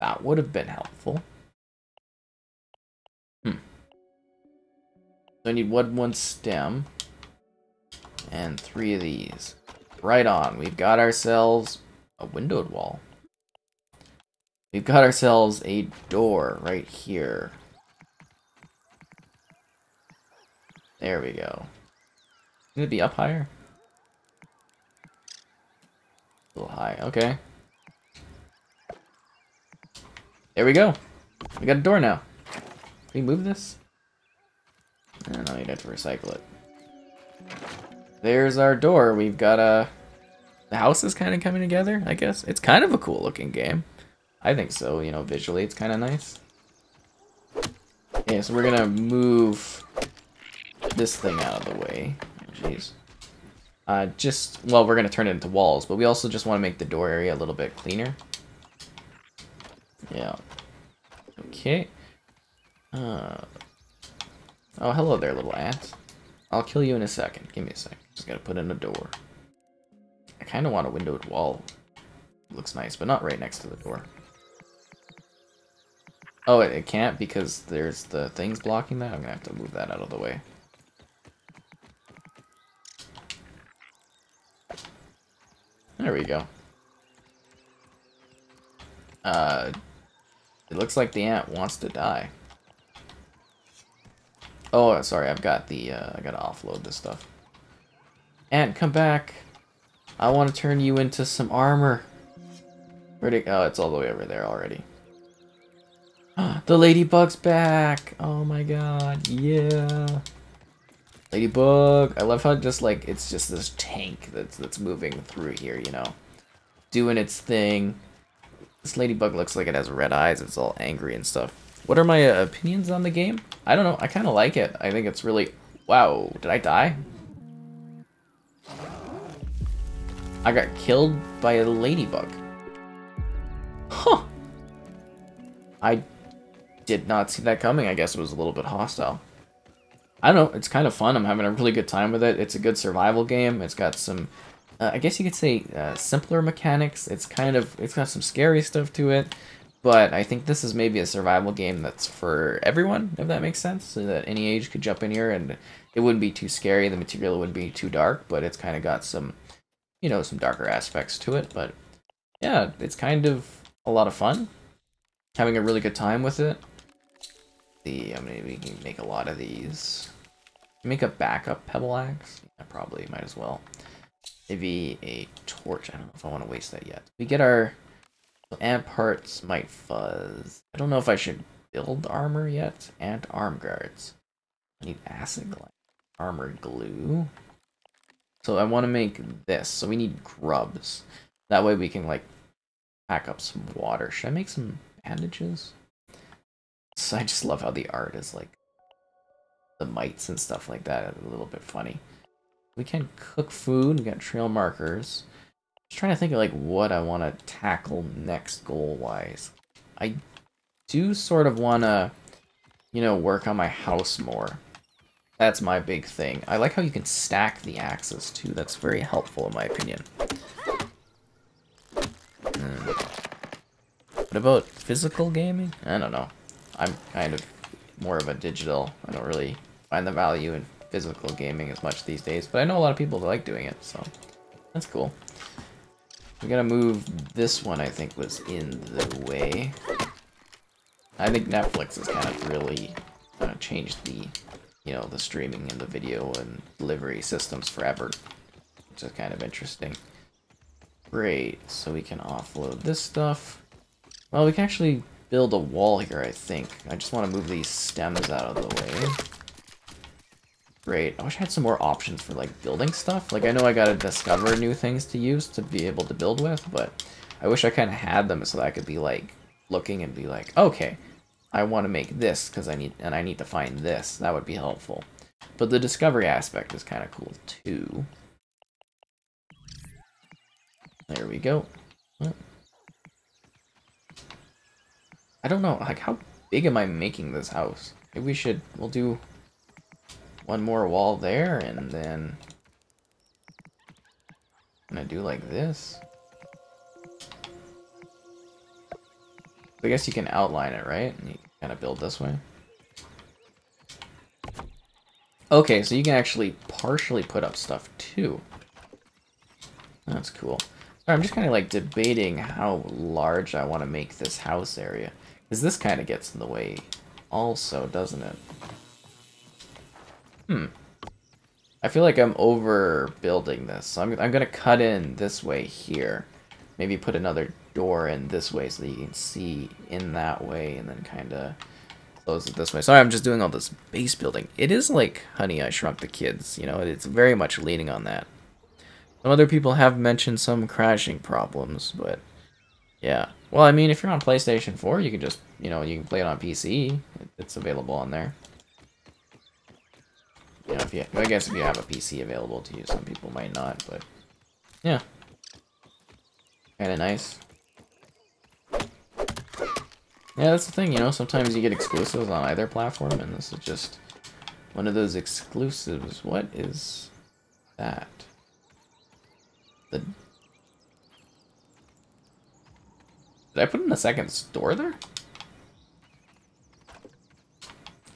That would have been helpful. Hmm. So I need one one stem and three of these. Right on. We've got ourselves a windowed wall. We've got ourselves a door right here. There we go. Can it be up higher? A little high, okay. There we go. We got a door now. Can we move this? No, no, you'd have to recycle it. There's our door. We've got a... The house is kind of coming together, I guess. It's kind of a cool looking game. I think so, you know, visually it's kind of nice. Yeah, so we're gonna move this thing out of the way. Jeez. Uh, just, well, we're going to turn it into walls, but we also just want to make the door area a little bit cleaner. Yeah. Okay. Uh, oh, hello there, little ant. I'll kill you in a second. Give me a sec. Just gotta put in a door. I kind of want a windowed wall. looks nice, but not right next to the door. Oh, it, it can't because there's the things blocking that? I'm gonna have to move that out of the way. There we go. Uh, it looks like the ant wants to die. Oh, sorry, I've got the, uh, I gotta offload this stuff. Ant, come back. I want to turn you into some armor. Where'd oh, it's all the way over there already. the ladybug's back! Oh my god, yeah. Ladybug. I love how just like it's just this tank that's that's moving through here, you know. Doing its thing. This ladybug looks like it has red eyes, it's all angry and stuff. What are my uh, opinions on the game? I don't know, I kind of like it. I think it's really... Wow, did I die? I got killed by a ladybug. Huh. I did not see that coming. I guess it was a little bit hostile. I don't know. It's kind of fun. I'm having a really good time with it. It's a good survival game. It's got some, uh, I guess you could say, uh, simpler mechanics. It's kind of, it's got some scary stuff to it. But I think this is maybe a survival game that's for everyone, if that makes sense. So that any age could jump in here and it wouldn't be too scary. The material wouldn't be too dark, but it's kind of got some, you know, some darker aspects to it. But yeah, it's kind of a lot of fun. Having a really good time with it. The, I mean, we can make a lot of these Make a backup pebble axe? I probably might as well. Maybe a torch. I don't know if I want to waste that yet. We get our ant parts mite fuzz. I don't know if I should build armor yet. Ant arm guards. I need acid. Armor glue. So I want to make this. So we need grubs. That way we can like pack up some water. Should I make some bandages? So I just love how the art is like the mites and stuff like that. A little bit funny. We can cook food. We got trail markers. Just trying to think of like what I want to tackle next goal wise. I do sort of want to, you know, work on my house more. That's my big thing. I like how you can stack the axes too. That's very helpful in my opinion. Hmm. What about physical gaming? I don't know. I'm kind of more of a digital. I don't really find the value in physical gaming as much these days, but I know a lot of people like doing it, so that's cool. We gotta move this one, I think, was in the way. I think Netflix has kind of really uh, changed the, you know, the streaming and the video and delivery systems forever, which is kind of interesting. Great, so we can offload this stuff. Well, we can actually build a wall here, I think. I just want to move these stems out of the way. Great. I wish I had some more options for, like, building stuff. Like, I know I gotta discover new things to use to be able to build with, but I wish I kind of had them so that I could be, like, looking and be like, okay, I want to make this because I need, and I need to find this. That would be helpful. But the discovery aspect is kind of cool, too. There we go. I don't know, like, how big am I making this house? Maybe we should, we'll do one more wall there, and then... I'm gonna do like this. I guess you can outline it, right? And you kind of build this way. Okay, so you can actually partially put up stuff too. That's cool. I'm just kind of like debating how large I want to make this house area. Because this kind of gets in the way also, doesn't it? Hmm. I feel like I'm overbuilding this. So I'm, I'm going to cut in this way here. Maybe put another door in this way so that you can see in that way and then kind of close it this way. Sorry, I'm just doing all this base building. It is like Honey, I Shrunk the Kids. You know, it's very much leaning on that. Some other people have mentioned some crashing problems, but yeah. Well, I mean, if you're on PlayStation 4, you can just, you know, you can play it on PC. It's available on there. You know, if you, I guess if you have a PC available to you, some people might not, but yeah. Kind of nice. Yeah, that's the thing, you know, sometimes you get exclusives on either platform, and this is just one of those exclusives. What is that? The Did I put in a second store there?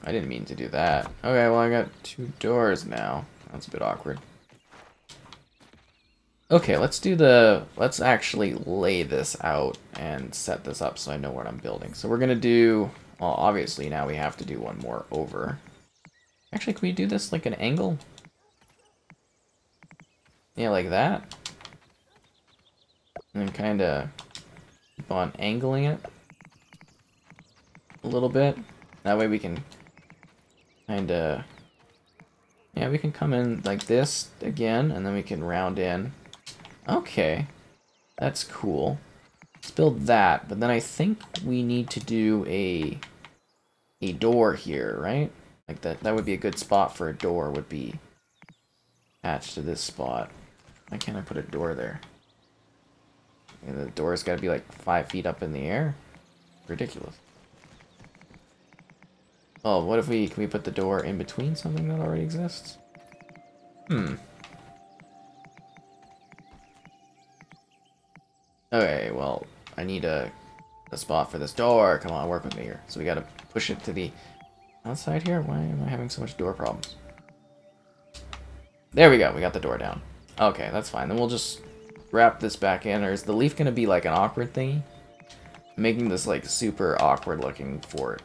I didn't mean to do that. Okay, well I got two doors now. That's a bit awkward. Okay, let's do the... Let's actually lay this out and set this up so I know what I'm building. So we're going to do... Well, obviously now we have to do one more over. Actually, can we do this like an angle? Yeah, like that. And then kind of keep on angling it a little bit. That way we can kind of, yeah, we can come in like this again, and then we can round in. Okay, that's cool. Let's build that, but then I think we need to do a a door here, right? Like that, that would be a good spot for a door, would be attached to this spot. Why can't I put a door there? And the door's got to be like five feet up in the air. Ridiculous. Oh, what if we can we put the door in between something that already exists? Hmm. Okay, well, I need a, a spot for this door. Come on, work with me here. So we gotta push it to the outside here. Why am I having so much door problems? There we go. We got the door down. Okay, that's fine. Then we'll just wrap this back in, or is the leaf gonna be like an awkward thingy? Making this like super awkward looking fort.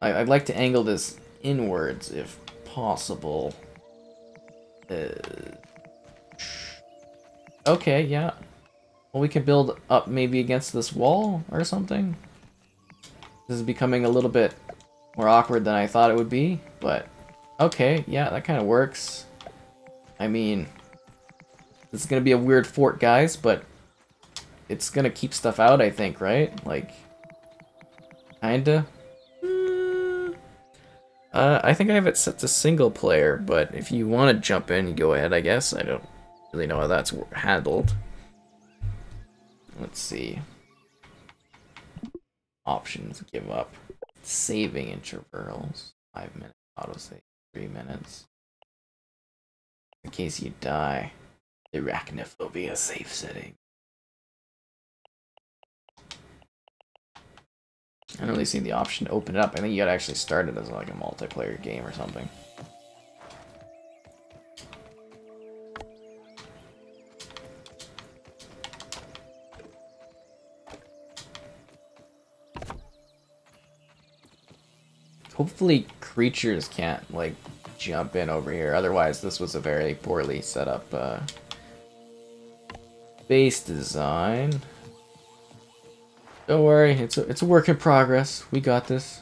I, I'd like to angle this inwards if possible. Uh, okay, yeah. Well, we can build up maybe against this wall or something. This is becoming a little bit more awkward than I thought it would be, but okay, yeah, that kind of works. I mean, it's to be a weird fort, guys, but it's to keep stuff out, I think, right? Like, kinda. Mm. Uh, I think I have it set to single player, but if you want to jump in, go ahead, I guess. I don't really know how that's handled. Let's see. Options, give up. Saving intervals, 5 minutes, autosave, 3 minutes. In case you die. The arachnophobia safe setting. I don't really see the option to open it up. I think you gotta actually start it as like a multiplayer game or something. Hopefully creatures can't like jump in over here. Otherwise this was a very poorly set up uh, base design. Don't worry, it's a, it's a work in progress. We got this.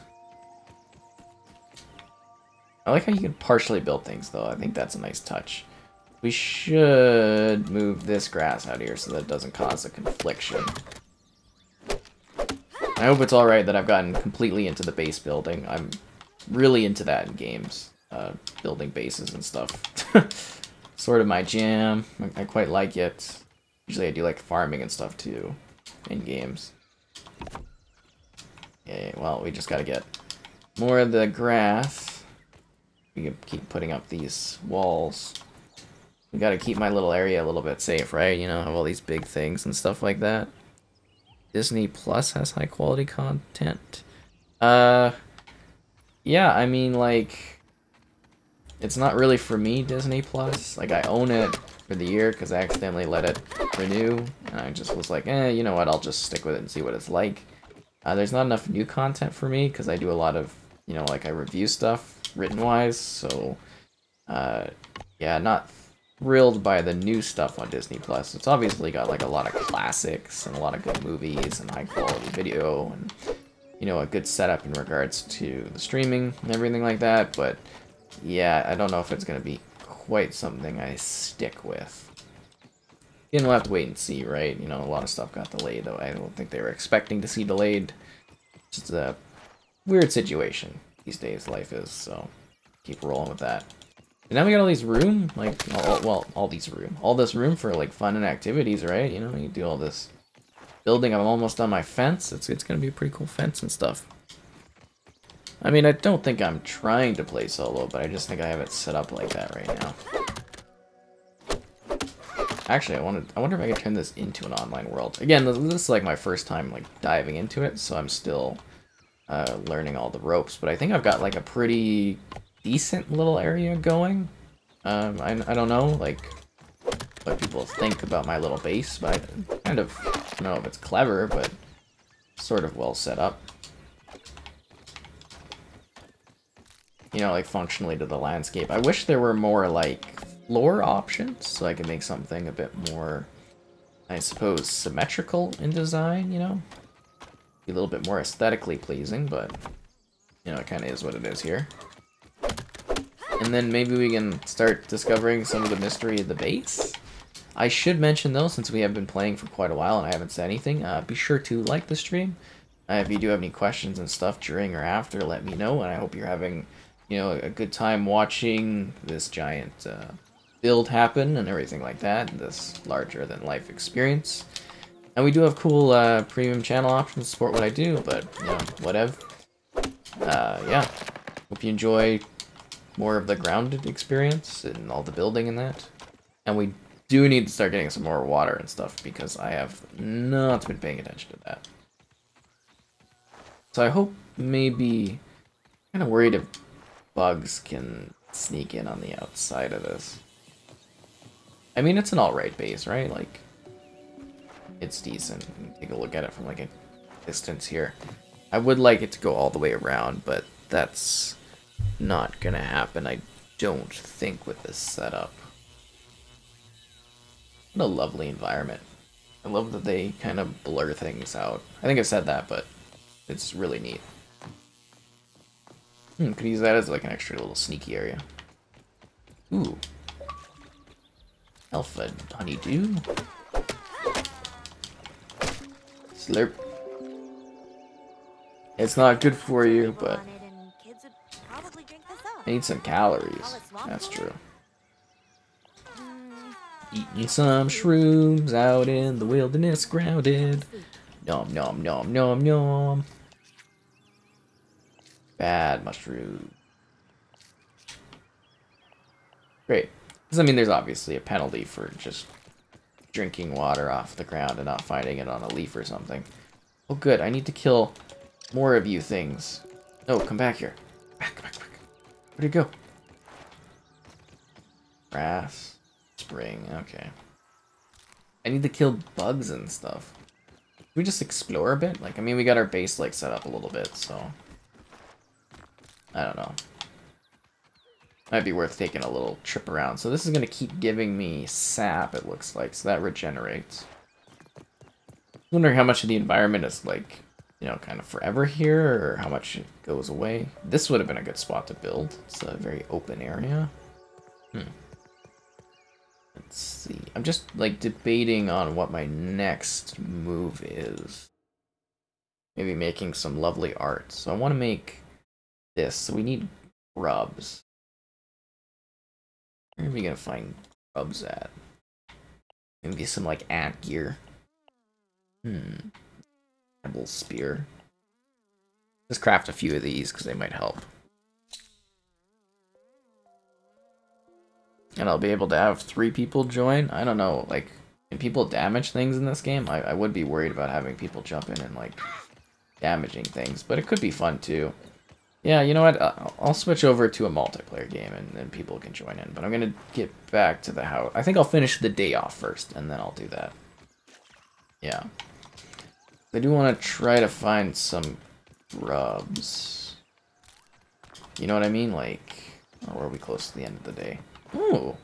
I like how you can partially build things, though. I think that's a nice touch. We should move this grass out here so that it doesn't cause a confliction. I hope it's alright that I've gotten completely into the base building. I'm really into that in games. Uh, building bases and stuff. sort of my jam. I, I quite like it. Usually I do like farming and stuff too in games. Okay, well, we just gotta get more of the grass. We can keep putting up these walls. We gotta keep my little area a little bit safe, right? You know, have all these big things and stuff like that. Disney Plus has high quality content. Uh, yeah, I mean, like, it's not really for me, Disney Plus. Like, I own it for the year because I accidentally let it renew. And I just was like, eh, you know what, I'll just stick with it and see what it's like. Uh, there's not enough new content for me because I do a lot of, you know, like I review stuff written-wise. So, uh, yeah, not thrilled by the new stuff on Disney Plus. It's obviously got like a lot of classics and a lot of good movies and high quality video and you know a good setup in regards to the streaming and everything like that. But yeah, I don't know if it's gonna be quite something I stick with. Again, we'll have to wait and see, right? You know, a lot of stuff got delayed, though. I don't think they were expecting to see delayed. It's a weird situation these days life is, so keep rolling with that. And now we got all these room, like, all, well, all these room. All this room for, like, fun and activities, right? You know, you do all this building. I'm almost done my fence. It's, it's gonna be a pretty cool fence and stuff. I mean, I don't think I'm trying to play solo, but I just think I have it set up like that right now. Actually, I wanted, I wonder if I could turn this into an online world. Again, this, is like my first time like diving into it, so I'm still uh, learning all the ropes. But I think I've got like a pretty decent little area going. Um, I, I don't know, like, what people think about my little base, but I kind of I don't know if it's clever, but sort of well set up. You know, like functionally to the landscape. I wish there were more like floor options so I could make something a bit more, I suppose, symmetrical in design, you know? Be a little bit more aesthetically pleasing, but, you know, it kind of is what it is here. And then maybe we can start discovering some of the mystery of the base. I should mention though, since we have been playing for quite a while and I haven't said anything, uh, be sure to like the stream. Uh, if you do have any questions and stuff during or after, let me know, and I hope you're having you know, a good time watching this giant uh, build happen and everything like that, this larger than life experience. And we do have cool uh, premium channel options to support what I do, but, you know, whatever. Uh, yeah. Hope you enjoy more of the grounded experience and all the building and that. And we do need to start getting some more water and stuff because I have not been paying attention to that. So I hope maybe kind of worried if bugs can sneak in on the outside of this. I mean, it's an alright base, right? Like, it's decent. Take a look at it from like a distance here. I would like it to go all the way around, but that's not gonna happen, I don't think, with this setup. What a lovely environment. I love that they kind of blur things out. I think I said that, but it's really neat. Hmm, could use that as like an extra little sneaky area. Ooh. Aphid honeydew. Slurp. It's not good for you, but I need some calories. That's true. Eating some shrooms out in the wilderness grounded. Nom nom nom nom nom. Bad mushroom. Great. Does that mean there's obviously a penalty for just drinking water off the ground and not finding it on a leaf or something. Oh good, I need to kill more of you things. No, come back here. Back, back, back. Where'd it go? Grass. Sprig, okay. I need to kill bugs and stuff. Can we just explore a bit? Like, I mean, we got our base, like, set up a little bit, so... I don't know. Might be worth taking a little trip around. So this is going to keep giving me sap, it looks like, so that regenerates. wondering how much of the environment is, like, you know, kind of forever here, or how much it goes away. This would have been a good spot to build. It's a very open area. Hmm. Let's see. I'm just, like, debating on what my next move is. Maybe making some lovely art. So I want to make this. So we need grubs. Where are we gonna find grubs at? Maybe some, like, ant gear. Hmm. Rebel spear. Let's craft a few of these, because they might help. And I'll be able to have three people join. I don't know, like, can people damage things in this game? I, I would be worried about having people jump in and, like, damaging things. But it could be fun, too. Yeah, you know what? I'll switch over to a multiplayer game and then people can join in. But I'm going to get back to the house. I think I'll finish the day off first, and then I'll do that. Yeah. I do want to try to find some grubs. You know what I mean? Like, oh, or are we close to the end of the day? Ooh.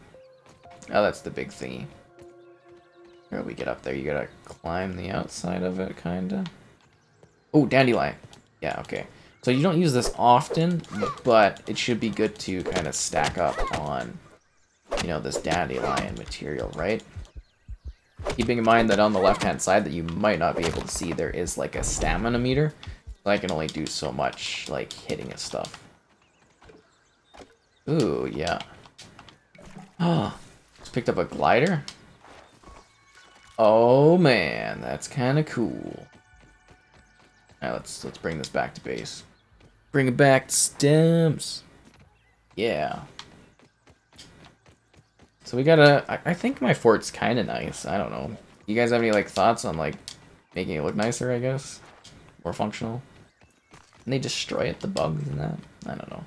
Oh, that's the big thingy. How do we get up there? You gotta climb the outside of it, kinda. Oh, dandelion. Yeah, okay. So you don't use this often, but it should be good to kind of stack up on, you know, this dandelion material, right? Keeping in mind that on the left-hand side that you might not be able to see, there is like a stamina meter. I can only do so much, like, hitting at stuff. Ooh, yeah. Ah, oh, just picked up a glider. Oh man, that's kind of cool. Alright, let's let's bring this back to base. Bring it back to stems. Yeah. So we gotta. I, I think my fort's kind of nice. I don't know. You guys have any like thoughts on like making it look nicer? I guess more functional. And they destroy it, the bugs and that. I don't know.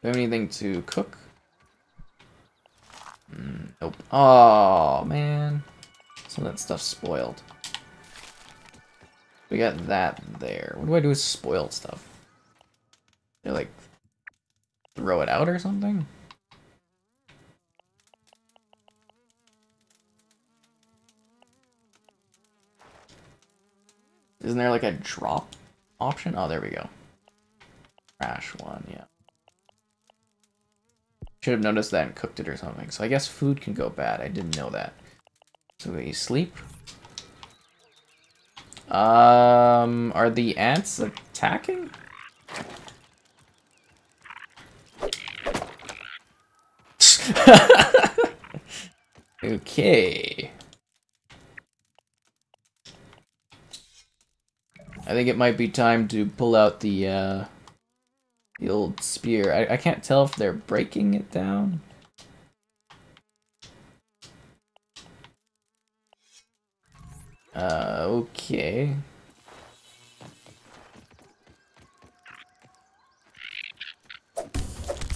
Do you have anything to cook? Mm, nope. Oh, man. Some of that stuff's spoiled. We got that there. What do I do with spoiled stuff? They like throw it out or something? Isn't there like a drop option? Oh, there we go. Crash one, yeah. Should have noticed that and cooked it or something. So I guess food can go bad. I didn't know that. So we sleep. Um, are the ants attacking? okay. I think it might be time to pull out the, uh, the old spear. I, I can't tell if they're breaking it down. Uh, okay.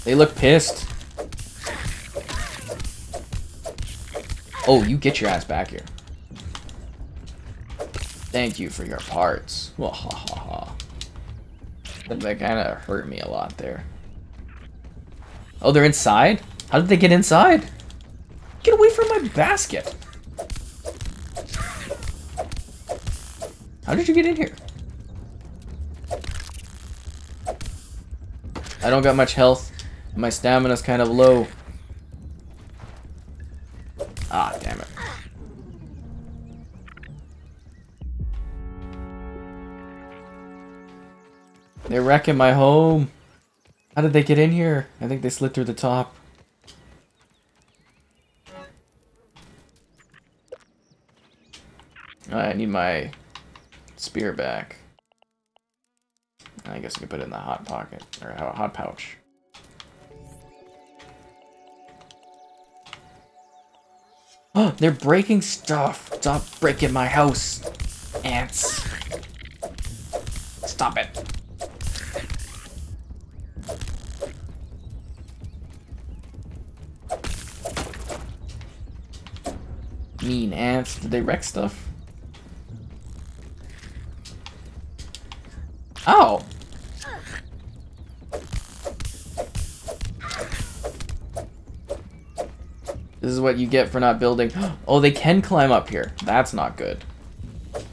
They look pissed. Oh, you get your ass back here. Thank you for your parts. ha ha ha. That kind of hurt me a lot there. Oh, they're inside? How did they get inside? Get away from my basket! How did you get in here? I don't got much health. My stamina's kind of low. Ah, damn it. They're wrecking my home. How did they get in here? I think they slid through the top. I need my spear back. I guess I can put it in the hot pocket, or a hot pouch. Oh, they're breaking stuff. Stop breaking my house. Ants. Stop it. Mean ants. Did they wreck stuff? Oh! This is what you get for not building. Oh, they can climb up here. That's not good.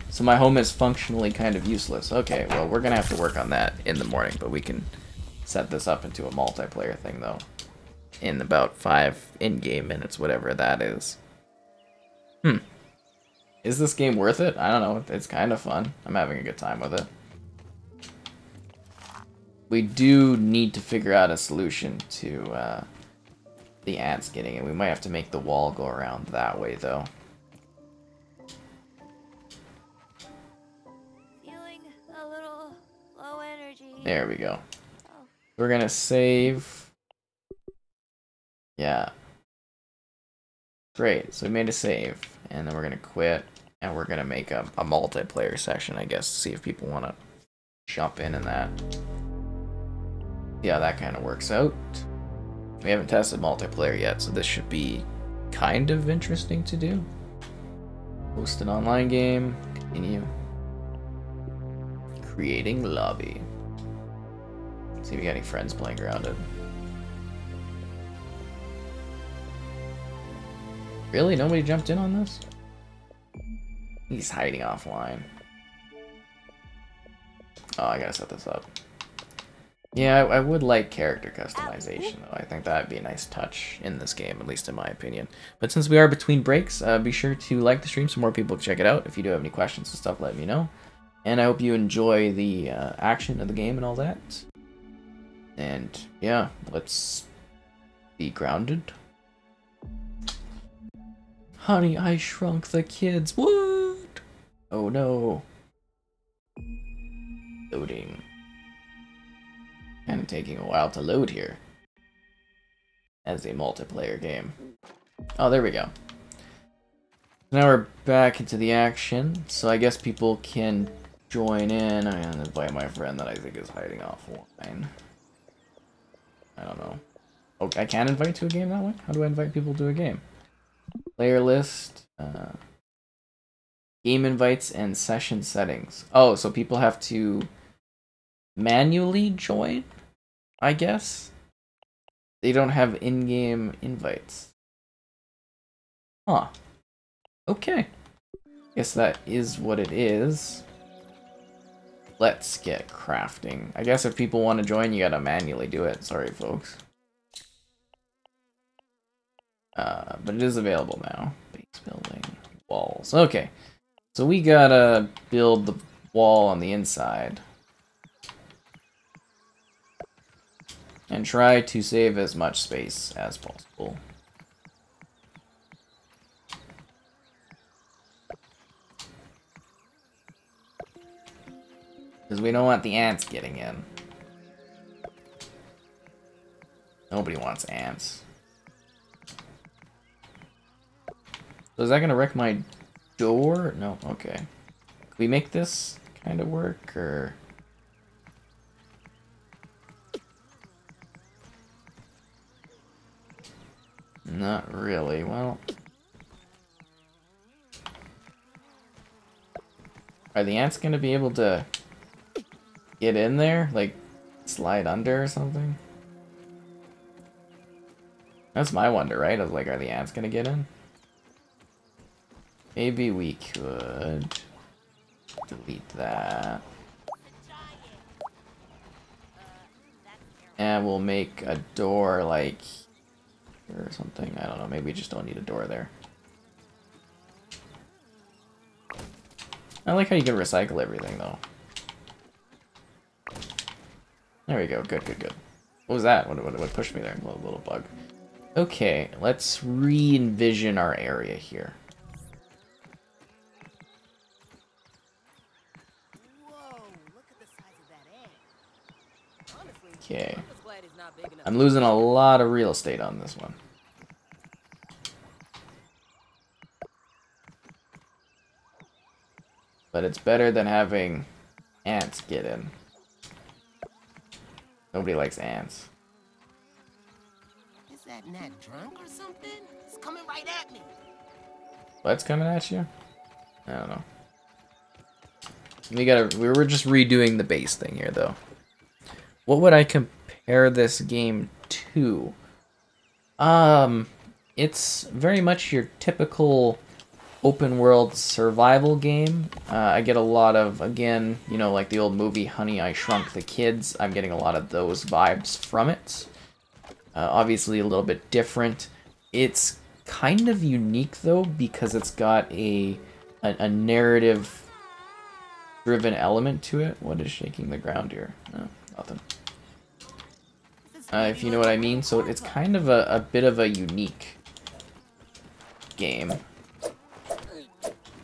So my home is functionally kind of useless. Okay, well, we're going to have to work on that in the morning, but we can set this up into a multiplayer thing, though. In about five in-game minutes, whatever that is. Hmm. Is this game worth it? I don't know. It's kind of fun. I'm having a good time with it. We do need to figure out a solution to uh, the ants getting it. We might have to make the wall go around that way, though. Feeling a little low energy. There we go. Oh. We're gonna save. Yeah. Great, so we made a save, and then we're gonna quit, and we're gonna make a, a multiplayer session, I guess, to see if people want to jump in in that. Yeah, that kind of works out. We haven't tested multiplayer yet, so this should be kind of interesting to do. Host an online game, continue. Creating lobby. See if we got any friends playing grounded. Really? Nobody jumped in on this? He's hiding offline. Oh, I gotta set this up. Yeah, I, I, would like character customization, though. I think that'd be a nice touch in this game, at least in my opinion. But since we are between breaks, uh, be sure to like the stream so more people can check it out. If you do have any questions and stuff, let me know. And I hope you enjoy the uh, action of the game and all that. And yeah, let's be grounded. Honey, I shrunk the kids. What? Oh no. Loading. Kind of taking a while to load here. As a multiplayer game. Oh, there we go. Now we're back into the action. So I guess people can join in. Gonna invite my friend that I think is hiding offline. I don't know. Oh, I can invite to a game that way? How do I invite people to a game? Player list, uh, game invites, and session settings. Oh, so people have to manually join, I guess. They don't have in-game invites. Huh. Okay. Guess that is what it is. Let's get crafting. I guess if people want to join, you gotta manually do it. Sorry, folks. Uh, but it is available now. Base building. Walls. Okay. So we gotta build the wall on the inside. And try to save as much space as possible. Because we don't want the ants getting in. Nobody wants ants. So is that gonna wreck my door? No, okay. Can we make this kind of work, or... Not really, well... Are the ants gonna be able to get in there? Like, slide under or something? That's my wonder, right? Of like, are the ants gonna get in? Maybe we could delete that. And we'll make a door like or something. I don't know. Maybe we just don't need a door there. I like how you can recycle everything though. There we go. Good, good, good. What was that? What, what, what pushed me there? A little, little bug. Okay, let's re-envision our area here. Okay. I'm losing a lot of real estate on this one. But it's better than having ants get in. Nobody likes ants. Is that gnat drunk or something? It's coming right at me. What's coming at you? I don't know. We gotta. We were just redoing the base thing here, though. What would I compare this game to? Um, it's very much your typical open world survival game. Uh, I get a lot of, again, you know, like the old movie Honey, I Shrunk the Kids. I'm getting a lot of those vibes from it. Uh, obviously, a little bit different. It's kind of unique, though, because it's got a, a, a narrative driven element to it. What is shaking the ground here? No, nothing. Uh, if you know what I mean. So it's kind of a, a bit of a unique game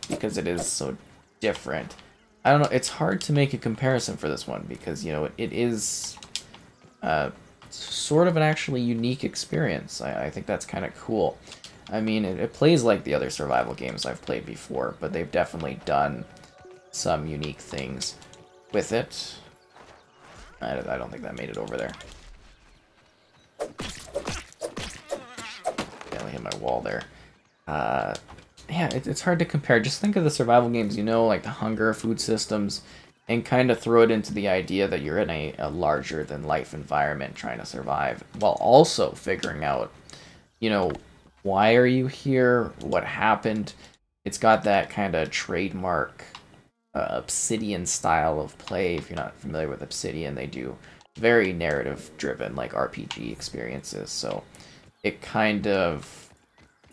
because it is so different. I don't know, it's hard to make a comparison for this one because, you know, it, it is uh, sort of an actually unique experience. I, I think that's kind of cool. I mean, it, it plays like the other survival games I've played before, but they've definitely done some unique things with it. I, I don't think that made it over there. Definitely hit my wall there. Uh, yeah, it, it's hard to compare. Just think of the survival games, you know, like the hunger food systems, and kind of throw it into the idea that you're in a, a larger than life environment trying to survive, while also figuring out, you know, why are you here? What happened? It's got that kind of trademark uh, Obsidian style of play. If you're not familiar with Obsidian, they do very narrative driven, like RPG experiences. So it kind of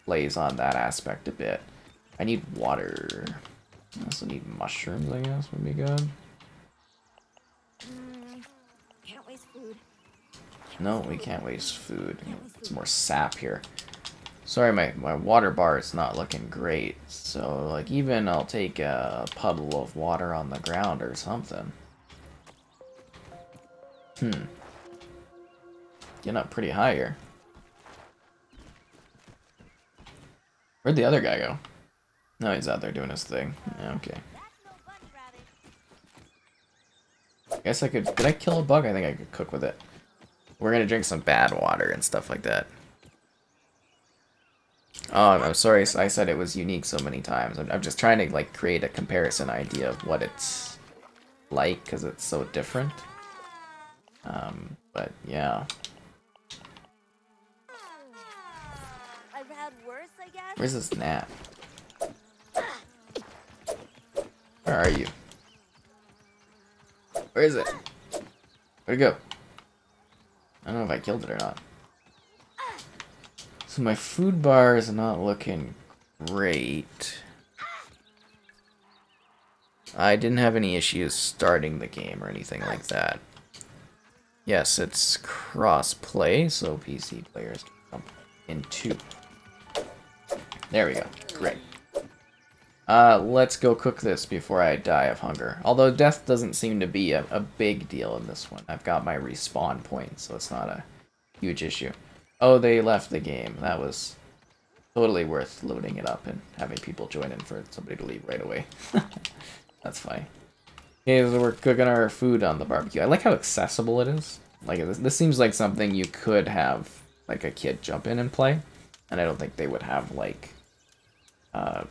plays on that aspect a bit. I need water. I also need mushrooms, I guess, would be good. No, we can't waste food. It's more sap here. Sorry, my, my water bar is not looking great. So, like, even I'll take a puddle of water on the ground or something. Hmm. Getting up pretty high here. Where'd the other guy go? No, he's out there doing his thing. Yeah, okay. I guess I could... Did I kill a bug? I think I could cook with it. We're gonna drink some bad water and stuff like that. Oh, I'm sorry I said it was unique so many times. I'm, I'm just trying to, like, create a comparison idea of what it's like, because it's so different. Um, but, yeah. Where's this nap? Where are you? Where is it? Where'd it go? I don't know if I killed it or not. So my food bar is not looking great. I didn't have any issues starting the game or anything like that. Yes, it's cross-play, so PC players can jump into there we go. Great. Uh, let's go cook this before I die of hunger. Although death doesn't seem to be a, a big deal in this one. I've got my respawn point, so it's not a huge issue. Oh, they left the game. That was totally worth loading it up and having people join in for somebody to leave right away. That's fine. Okay, we're cooking our food on the barbecue. I like how accessible it is. Like, this, this seems like something you could have, like, a kid jump in and play. And I don't think they would have, like, uh,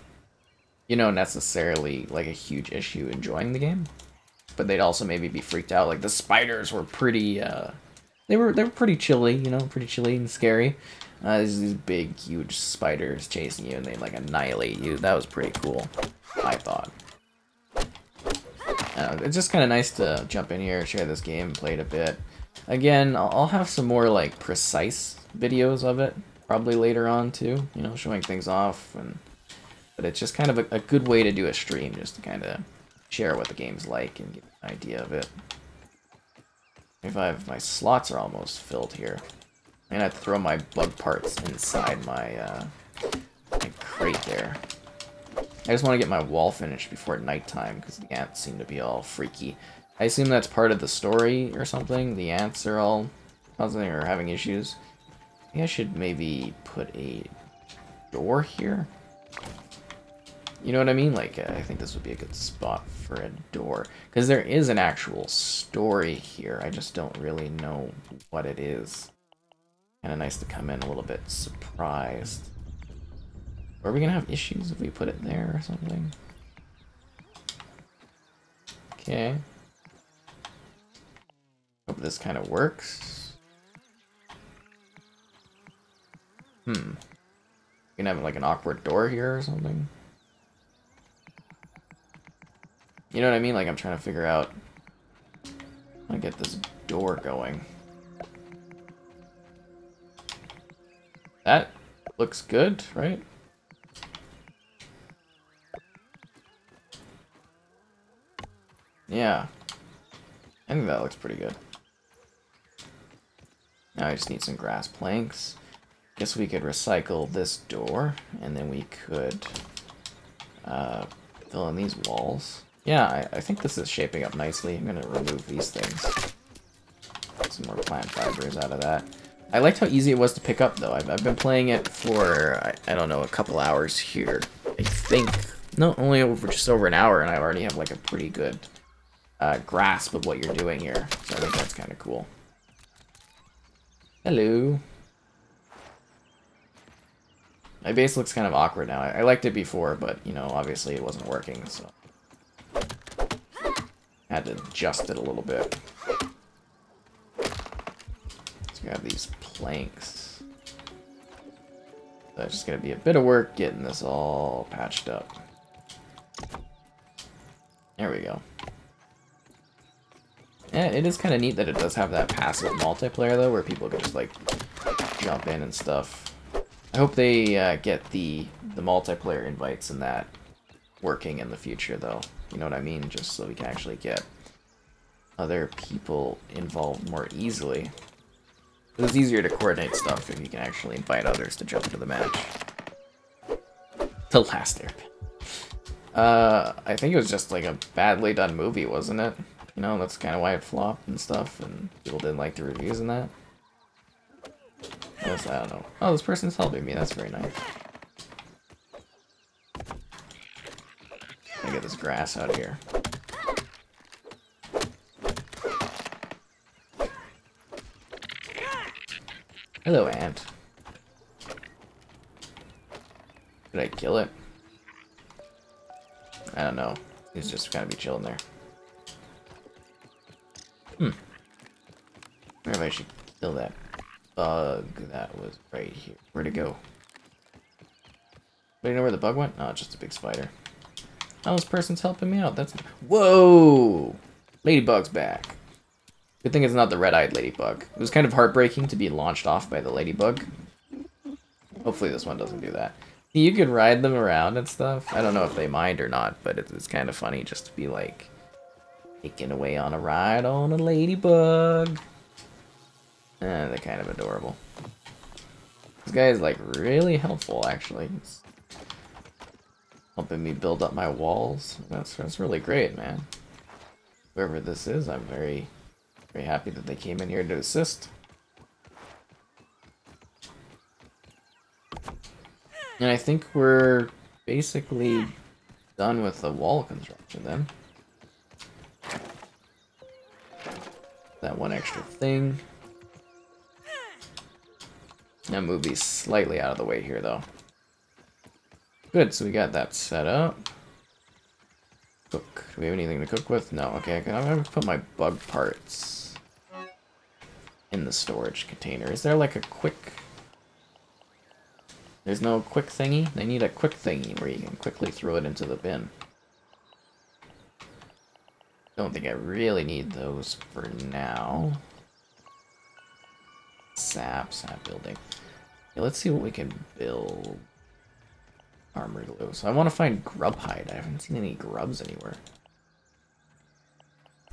you know, necessarily like a huge issue enjoying the game. but they'd also maybe be freaked out. Like the spiders were pretty, uh, they were they were pretty chilly, you know, pretty chilly and scary. Uh, there's these big, huge spiders chasing you, and they like annihilate you. That was pretty cool, I thought. Uh, it's just kind of nice to jump in here, share this game, play it a bit. Again, I'll have some more like precise videos of it probably later on too. You know, showing things off, and but it's just kind of a, a good way to do a stream, just to kind of share what the game's like and get an idea of it. If I have my slots are almost filled here. I'm gonna throw my bug parts inside my, uh, my crate there. I just want to get my wall finished before nighttime because the ants seem to be all freaky. I assume that's part of the story or something. The ants are all causing or having issues. I think I should maybe put a door here. You know what I mean? Like, uh, I think this would be a good spot for a door. Because there is an actual story here. I just don't really know what it is. Kind of nice to come in a little bit surprised. Are we to have issues if we put it there or something? Okay. Hope this kind of works. Hmm. We can have like an awkward door here or something. You know what I mean? Like I'm trying to figure out how to get this door going. That looks good, right? Yeah. I think that looks pretty good. Now I just need some grass planks. Guess we could recycle this door, and then we could uh, fill in these walls. Yeah, I, I think this is shaping up nicely. I'm gonna remove these things. Get some more plant fibers out of that. I liked how easy it was to pick up, though. I've, I've been playing it for, I, I don't know, a couple hours here. I think, no, only over just over an hour, and I already have, like, a pretty good uh, grasp of what you're doing here. So I think that's kind of cool. Hello. My base looks kind of awkward now. I, I liked it before, but, you know, obviously it wasn't working, so... Had to adjust it a little bit. Let's grab these planks. That's just gonna be a bit of work getting this all patched up. There we go. Yeah, it is kind of neat that it does have that passive multiplayer though, where people can just like jump in and stuff. I hope they uh, get the the multiplayer invites and that working in the future though. You know what I mean? Just so we can actually get other people involved more easily. It's easier to coordinate stuff if you can actually invite others to jump into the match. The last Airbender. Uh, I think it was just like a badly done movie, wasn't it? You know, that's kind of why it flopped and stuff, and people didn't like the reviews and that. Yes, I don't know. Oh, this person's helping me. That's very nice. I get this grass out of here. Hello, ant. Did I kill it? I don't know. He's just gonna be chilling there. I should kill that bug that was right here. Where'd it go? Do you know where the bug went? Oh, it's just a big spider. Oh, this person's helping me out. That's whoa. Ladybug's back. Good thing it's not the red-eyed ladybug. It was kind of heartbreaking to be launched off by the ladybug. Hopefully this one doesn't do that. You can ride them around and stuff. I don't know if they mind or not, but it's kind of funny just to be like taken away on a ride on a ladybug. Eh, they're kind of adorable. This guy is like really helpful actually. He's helping me build up my walls. That's that's really great, man. Whoever this is, I'm very very happy that they came in here to assist. And I think we're basically done with the wall construction then. That one extra thing. Now move these slightly out of the way here though. Good, so we got that set up. Cook. Do we have anything to cook with? No. Okay, I'm gonna put my bug parts in the storage container. Is there like a quick... There's no quick thingy? They need a quick thingy where you can quickly throw it into the bin. Don't think I really need those for now. Sap, sap building. Yeah, let's see what we can build. Armor glue. So I want to find grub hide. I haven't seen any grubs anywhere.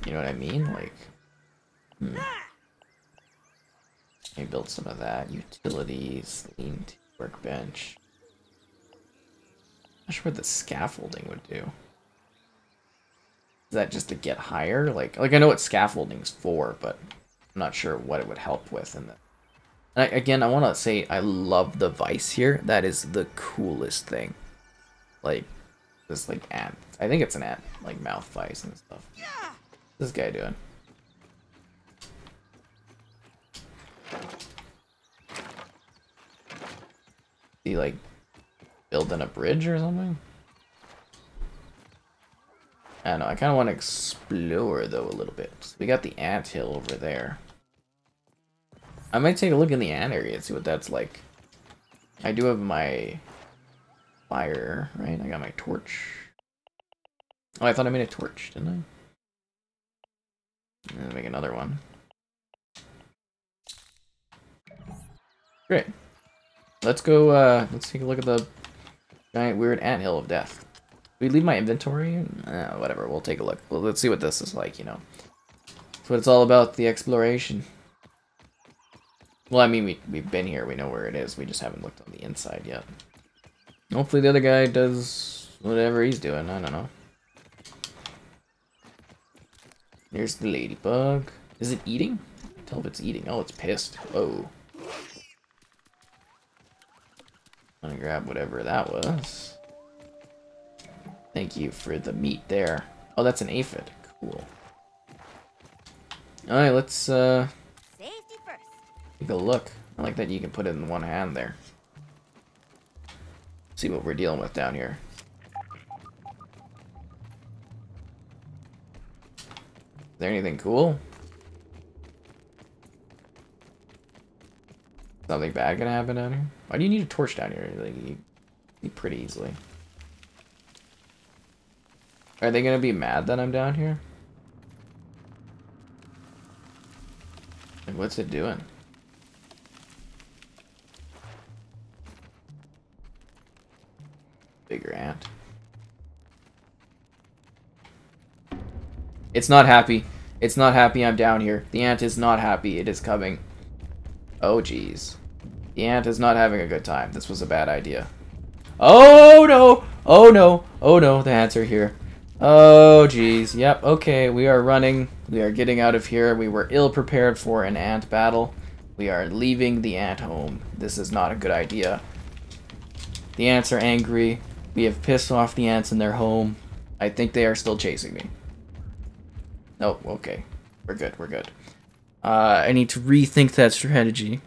You know what I mean? Like, hmm. Maybe build some of that. Utilities, lean workbench. Not sure what the scaffolding would do. Is that just to get higher? Like, like I know what scaffolding's for, but I'm not sure what it would help with in the I, again, I want to say I love the vice here. That is the coolest thing. Like, this like ant. I think it's an ant, like mouth vice and stuff. What's this guy doing? He like building a bridge or something? I don't know. I kind of want to explore though a little bit. So we got the ant hill over there. I might take a look in the ant area and see what that's like. I do have my fire, right? I got my torch. Oh, I thought I made a torch, didn't I? make another one. Great. Let's go, uh, let's take a look at the giant weird ant hill of death. we leave my inventory? Uh, whatever, we'll take a look. Well, let's see what this is like, you know. That's what it's all about, the exploration. Well, I mean, we, we've been here. We know where it is. We just haven't looked on the inside yet. Hopefully the other guy does whatever he's doing. I don't know. There's the ladybug. Is it eating? Tell if it's eating. Oh, it's pissed. Oh. I'm gonna grab whatever that was. Thank you for the meat there. Oh, that's an aphid. Cool. Alright, let's, uh... Take a look. I like that you can put it in one hand there. See what we're dealing with down here. Is there anything cool? Something bad gonna happen down here? Why do you need a torch down here? Like, you, pretty easily. Are they gonna be mad that I'm down here? Like, what's it doing? Bigger ant. It's not happy. It's not happy I'm down here. The ant is not happy. It is coming. Oh, jeez. The ant is not having a good time. This was a bad idea. Oh, no! Oh, no! Oh, no, the ants are here. Oh, jeez. Yep, okay, we are running. We are getting out of here. We were ill-prepared for an ant battle. We are leaving the ant home. This is not a good idea. The ants are angry. We have pissed off the ants in their home. I think they are still chasing me. Oh, okay. We're good, we're good. Uh, I need to rethink that strategy.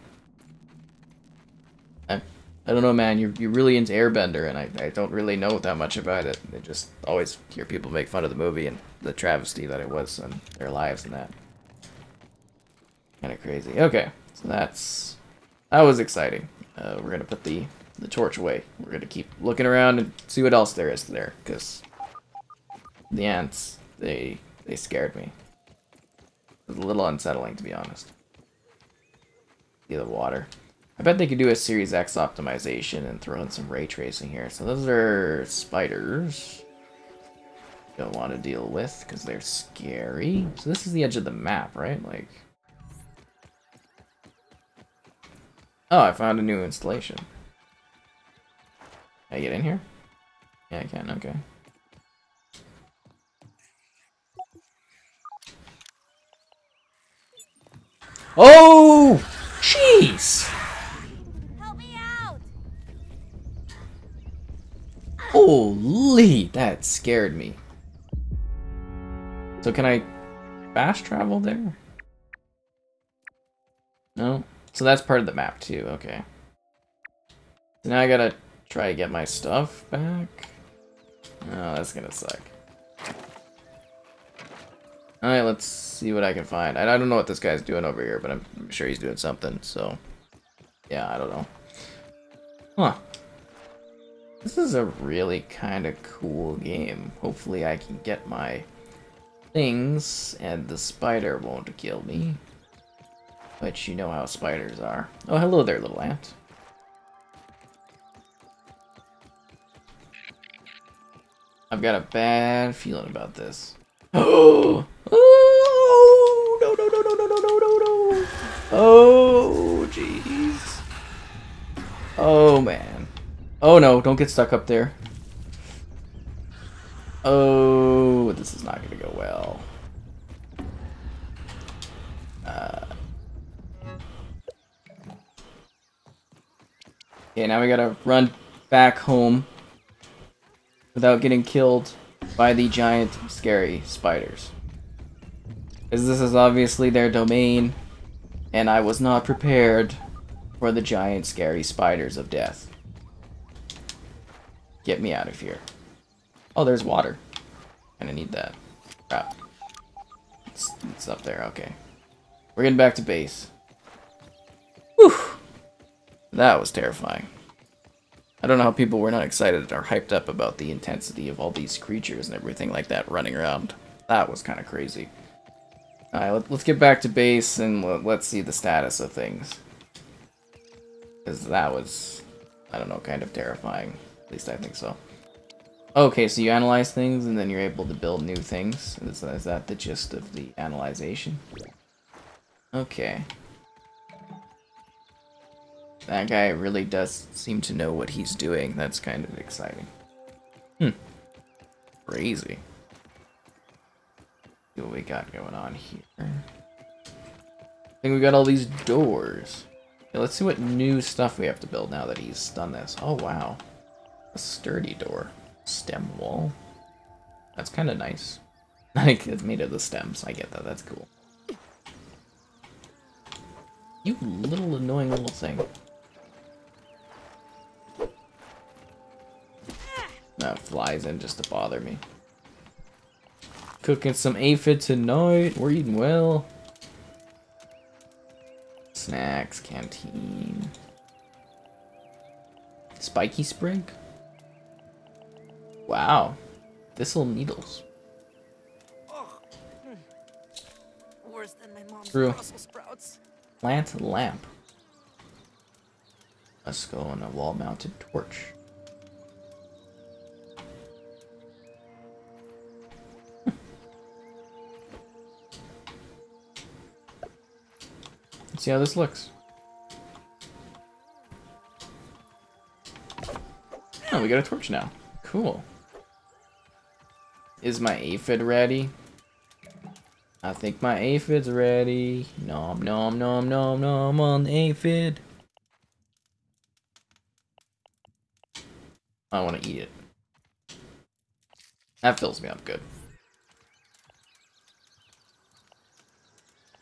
I, I don't know, man. You're, you're really into Airbender, and I, I don't really know that much about it. I just always hear people make fun of the movie and the travesty that it was and their lives and that. Kind of crazy. Okay, so that's... That was exciting. Uh, we're gonna put the the torch away. We're gonna keep looking around and see what else there is there, because the ants, they they scared me. A little unsettling, to be honest. See the water. I bet they could do a Series X optimization and throw in some ray tracing here. So those are spiders. Don't want to deal with because they're scary. So this is the edge of the map, right? Like. Oh, I found a new installation. Can I get in here? Yeah, I can, okay. Oh! Jeez! Help me out! Holy! That scared me. So can I fast travel there? No? So that's part of the map too, okay. So now I gotta Try to get my stuff back? Oh, that's gonna suck. Alright, let's see what I can find. I don't know what this guy's doing over here, but I'm sure he's doing something, so... Yeah, I don't know. Huh. This is a really kind of cool game. Hopefully I can get my things, and the spider won't kill me. But you know how spiders are. Oh, hello there, little ant. I've got a bad feeling about this. Oh! Oh! No, no, no, no, no, no, no, no, no! Oh, jeez. Oh, man. Oh, no, don't get stuck up there. Oh, this is not gonna go well. Uh... Okay, now we gotta run back home without getting killed by the giant scary spiders. Because this is obviously their domain, and I was not prepared for the giant scary spiders of death. Get me out of here. Oh, there's water. Kinda need that. Crap. It's, it's up there, okay. We're getting back to base. Whew! That was terrifying. I don't know how people were not excited or hyped up about the intensity of all these creatures and everything like that running around. That was kind of crazy. Alright, let, us get back to base and let, let's see the status of things. Because that was, I don't know, kind of terrifying. At least I think so. Okay, so you analyze things and then you're able to build new things. Is, is that the gist of the analyzation? Okay. That guy really does seem to know what he's doing. That's kind of exciting. Hmm. Crazy. See what we got going on here. I think we got all these doors. Okay, let's see what new stuff we have to build now that he's done this. Oh, wow. A sturdy door. Stem wall. That's kind of nice. Like, it's made of the stems. I get that. That's cool. You little annoying little thing. That flies in just to bother me. Cooking some aphid tonight. We're eating well. Snacks, canteen. Spiky sprig? Wow. Thistle needles. Worse than my mom's True. Brussels sprouts. Plant lamp. Let's go on a wall-mounted torch. Let's see how this looks. Oh, we got a torch now. Cool. Is my aphid ready? I think my aphid's ready. Nom nom nom nom nom on aphid. I want to eat it. That fills me up good.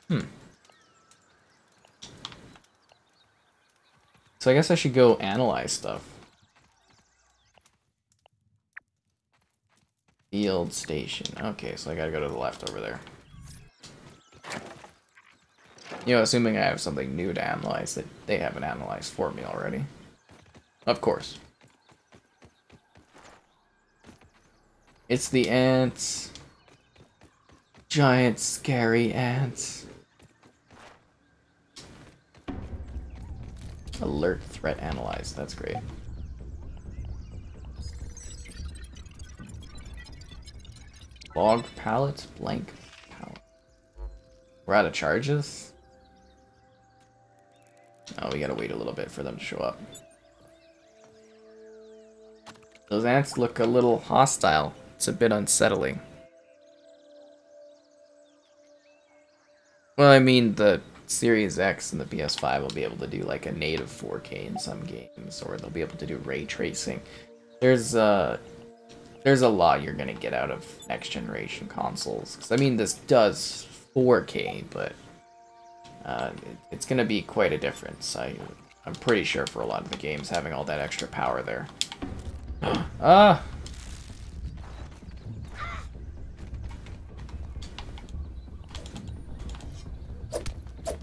Hmm. So I guess I should go analyze stuff. Field station. Okay, so I gotta go to the left over there. You know, assuming I have something new to analyze that they haven't analyzed for me already. Of course. It's the ants. Giant scary ants. Alert threat analyzed. That's great. Log pallet, plank pallet. We're out of charges? Oh, we gotta wait a little bit for them to show up. Those ants look a little hostile. It's a bit unsettling. Well, I mean, the Series X and the PS5 will be able to do like a native 4K in some games, or they'll be able to do ray tracing. There's uh, there's a lot you're gonna get out of next generation consoles. 'Cause, I mean, this does 4K, but uh, it, it's gonna be quite a difference. I I'm pretty sure for a lot of the games having all that extra power there. ah.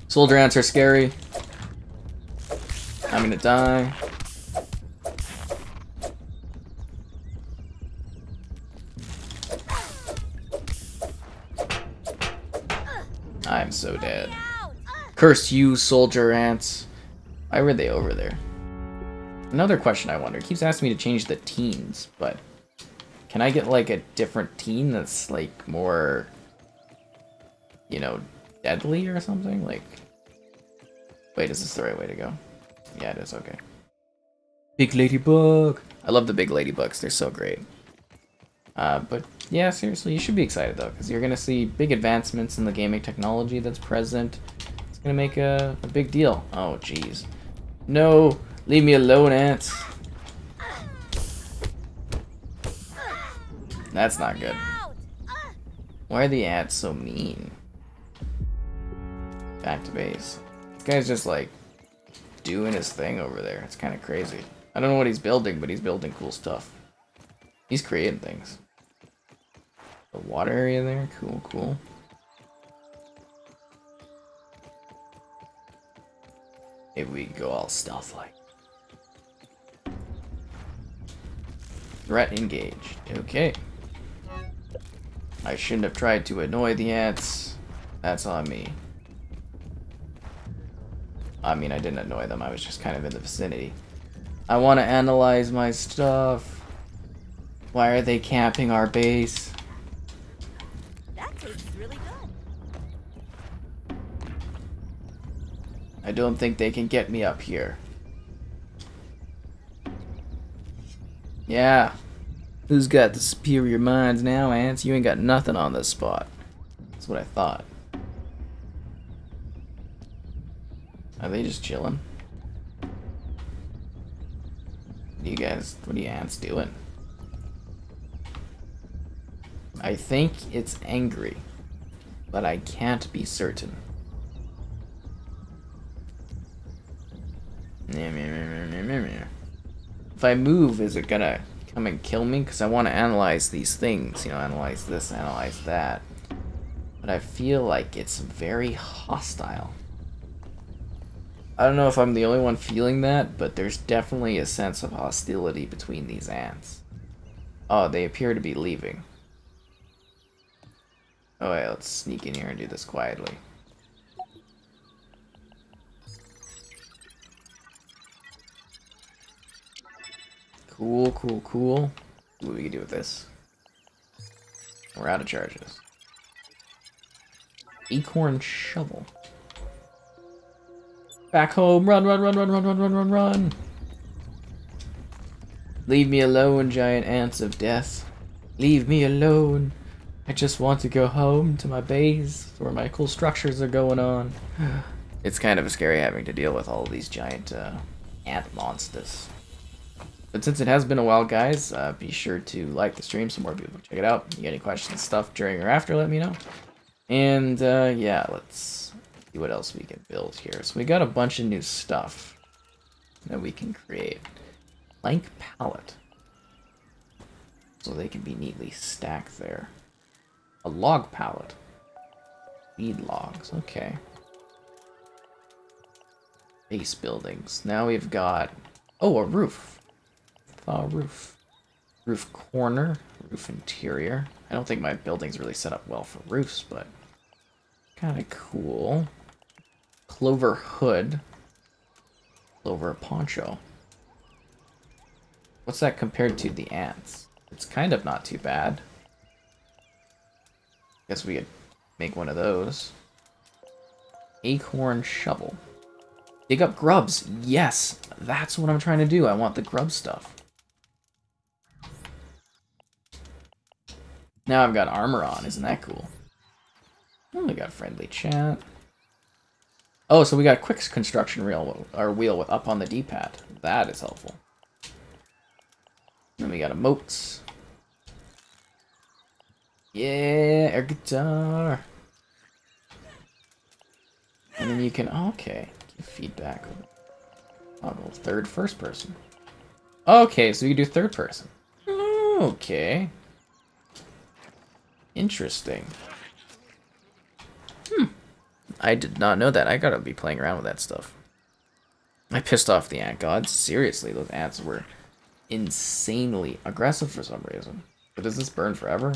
Soldier ants are scary. I'm gonna die. I'm so dead. Curse you, soldier ants. Why were they over there? Another question I wonder. It keeps asking me to change the teens, but can I get like a different teen that's like more, you know, deadly or something? Like, wait, is this the right way to go? Yeah, it is. Okay. Big ladybug. I love the big ladybugs. They're so great. Uh, but yeah, seriously, you should be excited though, because you're gonna see big advancements in the gaming technology that's present. It's gonna make a, a big deal. Oh, jeez. No, leave me alone, ants. That's not good. Why are the ants so mean? Back to base. This guy's just like doing his thing over there. It's kind of crazy. I don't know what he's building, but he's building cool stuff. He's creating things. The water area there, cool, cool. Maybe we go all stealth like. Threat engaged. Okay. I shouldn't have tried to annoy the ants. That's on me. I mean, I didn't annoy them. I was just kind of in the vicinity. I want to analyze my stuff. Why are they camping our base? That tastes really good. I don't think they can get me up here. Yeah. Who's got the superior minds now, ants? You ain't got nothing on this spot. That's what I thought. Are they just chilling? You guys, what are you ants doing? I think it's angry, but I can't be certain. If I move, is it gonna come and kill me? Because I want to analyze these things, you know, analyze this, analyze that. But I feel like it's very hostile. I don't know if I'm the only one feeling that, but there's definitely a sense of hostility between these ants. Oh, they appear to be leaving. Oh wait, let's sneak in here and do this quietly. Cool, cool, cool. What we can do with this? We're out of charges. Acorn shovel. Back home. Run, run, run, run, run, run, run, run, run. Leave me alone, giant ants of death. Leave me alone. I just want to go home to my base where my cool structures are going on. It's kind of scary having to deal with all these giant uh, ant monsters. But since it has been a while, guys, uh, be sure to like the stream so more people check it out. If you got any questions, stuff during or after, let me know. And uh, yeah, let's see what else we can build here. So we got a bunch of new stuff that we can create. Plank pallet. So they can be neatly stacked there. A log pallet. Feed logs, okay. Base buildings. Now we've got... Oh, a roof. Thaw roof. Roof corner. Roof interior. I don't think my building's really set up well for roofs, but... Kinda cool. Clover hood. Clover poncho. What's that compared to the ants? It's kind of not too bad. Guess we could make one of those. Acorn shovel. Dig up grubs. Yes, that's what I'm trying to do. I want the grub stuff. Now I've got armor on. Isn't that cool? Oh, we got friendly chat. Oh, so we got quick construction wheel, or wheel up on the D-pad. That is helpful. Then we got emotes. Yeah, air guitar. And then you can, okay, give feedback. Toggle third first person. Okay, so you do third person. Okay. Interesting. I did not know that. I gotta be playing around with that stuff. I pissed off the ant gods. Seriously, those ants were insanely aggressive for some reason. But does this burn forever?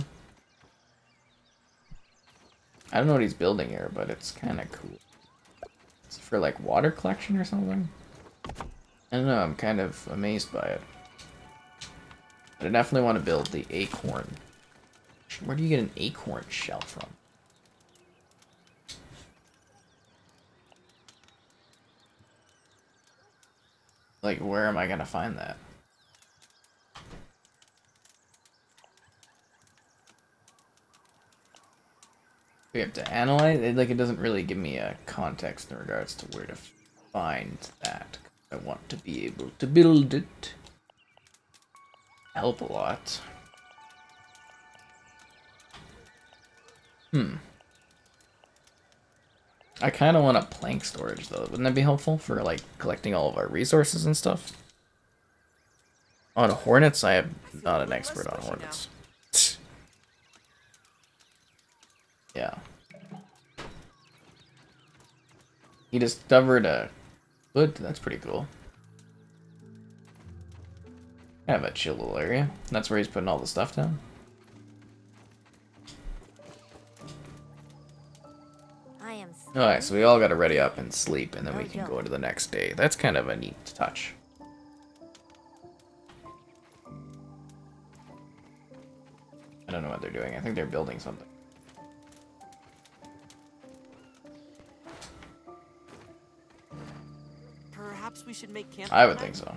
I don't know what he's building here, but it's kind of cool. It's for like water collection or something? I don't know, I'm kind of amazed by it. But I definitely want to build the acorn. Where do you get an acorn shell from? Like, where am I gonna find that? We have to analyze it. Like, it doesn't really give me a context in regards to where to find that. I want to be able to build it. Help a lot. Hmm. I kind of want a plank storage, though. Wouldn't that be helpful for, like, collecting all of our resources and stuff? On hornets, I am not an expert on hornets. yeah. He discovered a wood. That's pretty cool. Kind of a chill little area. That's where he's putting all the stuff down. Alright, so we all gotta ready up and sleep, and then we can go into the next day. That's kind of a neat touch. I don't know what they're doing. I think they're building something. Perhaps we should make camp. I would think so.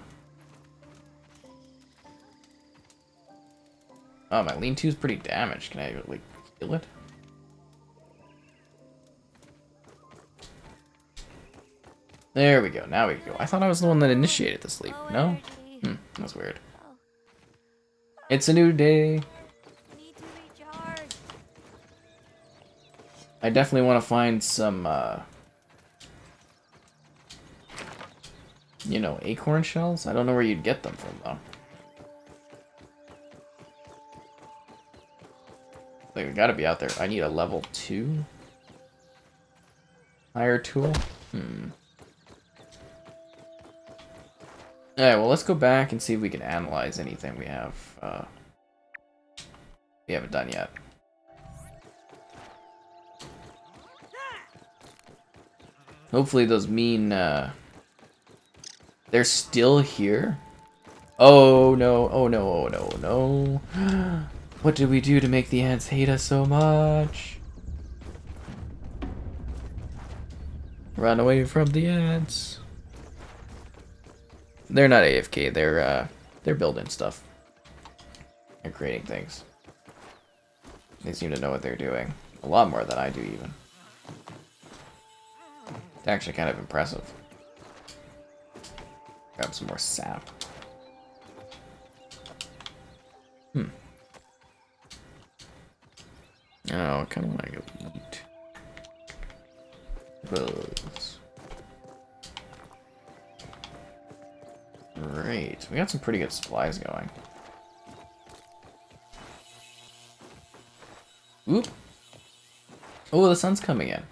Oh, my lean-to is pretty damaged. Can I, like, kill it? There we go. Now we go. I thought I was the one that initiated the sleep. No? Hmm, that's weird. It's a new day. I definitely want to find some, uh, you know, acorn shells. I don't know where you'd get them from, though. We gotta be out there. I need a level 2? Higher tool? Hmm. Alright, well, let's go back and see if we can analyze anything we have. Uh, we haven't done yet. Hopefully those mean, uh, they're still here? Oh no, oh no, oh no, no. What did we do to make the ants hate us so much? Run away from the ants. They're not AFK. They're uh, they're building stuff. They're creating things. They seem to know what they're doing. A lot more than I do, even. It's actually kind of impressive. Grab some more sap. Hmm. Oh, I kind of want to go eat. Great. We got some pretty good supplies going. Oop. Oh, the sun's coming in.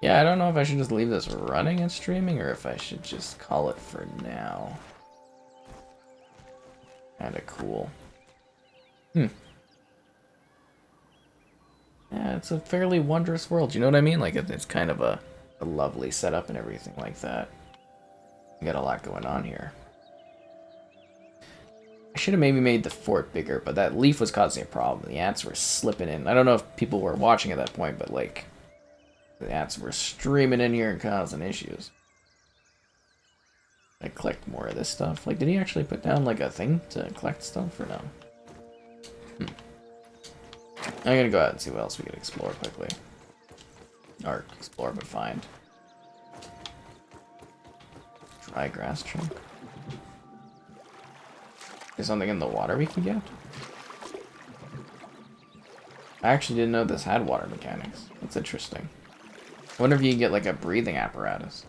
Yeah, I don't know if I should just leave this running and streaming or if I should just call it for now. Kinda cool. Hmm. Yeah, it's a fairly wondrous world, you know what I mean? Like, it's kind of a, a lovely setup and everything like that. We got a lot going on here. Should have maybe made the fort bigger, but that leaf was causing a problem. The ants were slipping in. I don't know if people were watching at that point, but like, the ants were streaming in here and causing issues. I collect more of this stuff. Like, did he actually put down like a thing to collect stuff or no? Hmm. I'm gonna go out and see what else we can explore quickly. Or explore but find. Dry grass trunk. Is something in the water we can get? I actually didn't know this had water mechanics. That's interesting. I wonder if you can get like a breathing apparatus.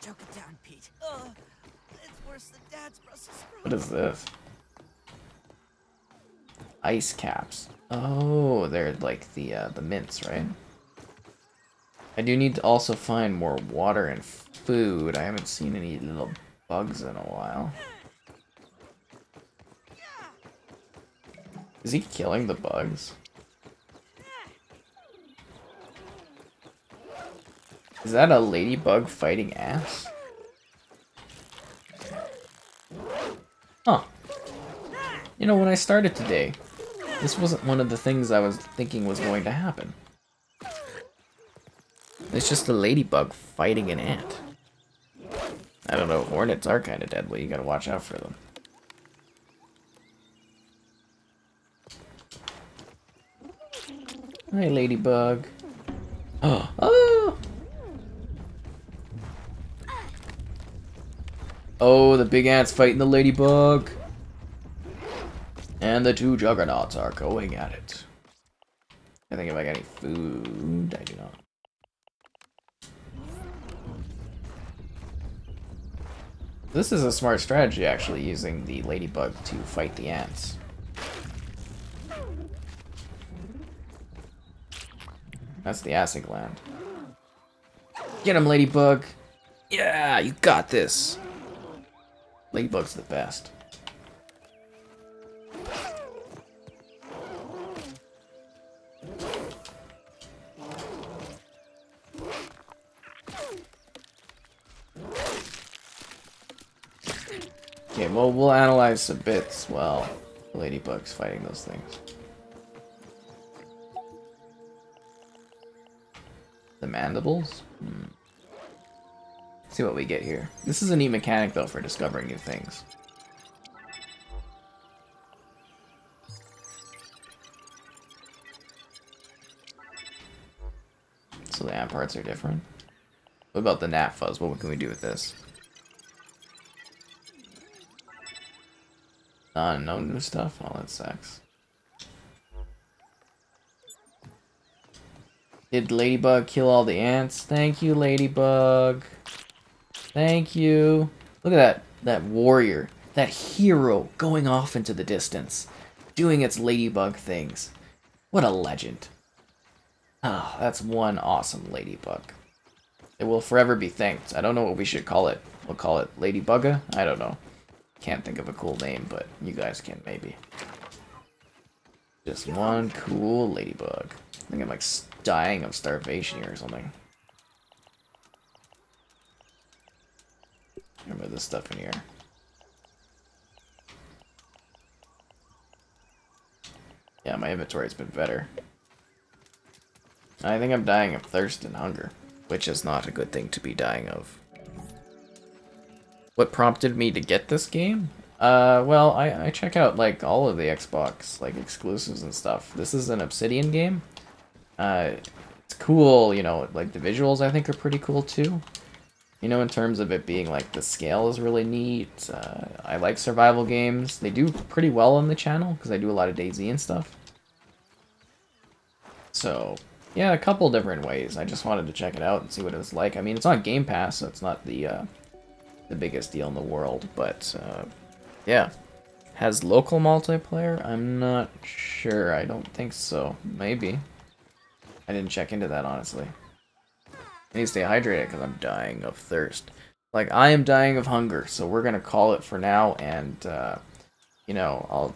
Choke it down, Pete. Uh, it's worse than Dad's Brussels sprouts. What is this? Ice caps. Oh, they're like the uh, the mints, right? I do need to also find more water and food. I haven't seen any little bugs in a while. Is he killing the bugs? Is that a ladybug fighting ass? Huh. You know, when I started today, this wasn't one of the things I was thinking was going to happen. It's just a ladybug fighting an ant. I don't know, hornets are kind of deadly, you gotta watch out for them. Hi, ladybug. Oh, oh! Oh, the big ant's fighting the ladybug. And the two juggernauts are going at it. I think if I got any food, I do not. This is a smart strategy, actually, using the ladybug to fight the ants. That's the acid gland. Get him, ladybug! Yeah, you got this! Ladybug's the best. Okay, well, we'll analyze the bits while Ladybug's fighting those things. The mandibles? Hmm. See what we get here. This is a neat mechanic, though, for discovering new things. So the ant parts are different. What about the gnat fuzz? What can we do with this? Uh, no new stuff? Oh, that sucks. Did Ladybug kill all the ants? Thank you, Ladybug. Thank you. Look at that, that warrior, that hero going off into the distance, doing its Ladybug things. What a legend. Ah, oh, that's one awesome Ladybug. It will forever be thanked. I don't know what we should call it. We'll call it Ladybugga? I don't know. Can't think of a cool name, but you guys can maybe. Just one cool ladybug. I think I'm like dying of starvation here or something. Remember this stuff in here. Yeah, my inventory's been better. I think I'm dying of thirst and hunger, which is not a good thing to be dying of. What prompted me to get this game? Uh, well, I, I check out, like, all of the Xbox, like, exclusives and stuff. This is an Obsidian game. Uh, it's cool, you know, like, the visuals I think are pretty cool, too. You know, in terms of it being, like, the scale is really neat. Uh, I like survival games. They do pretty well on the channel, because I do a lot of DayZ and stuff. So, yeah, a couple different ways. I just wanted to check it out and see what it's like. I mean, it's on Game Pass, so it's not the, uh, the biggest deal in the world, but uh, yeah. Has local multiplayer? I'm not sure. I don't think so. Maybe. I didn't check into that, honestly. I need to stay hydrated because I'm dying of thirst. Like, I am dying of hunger, so we're going to call it for now, and, uh, you know, I'll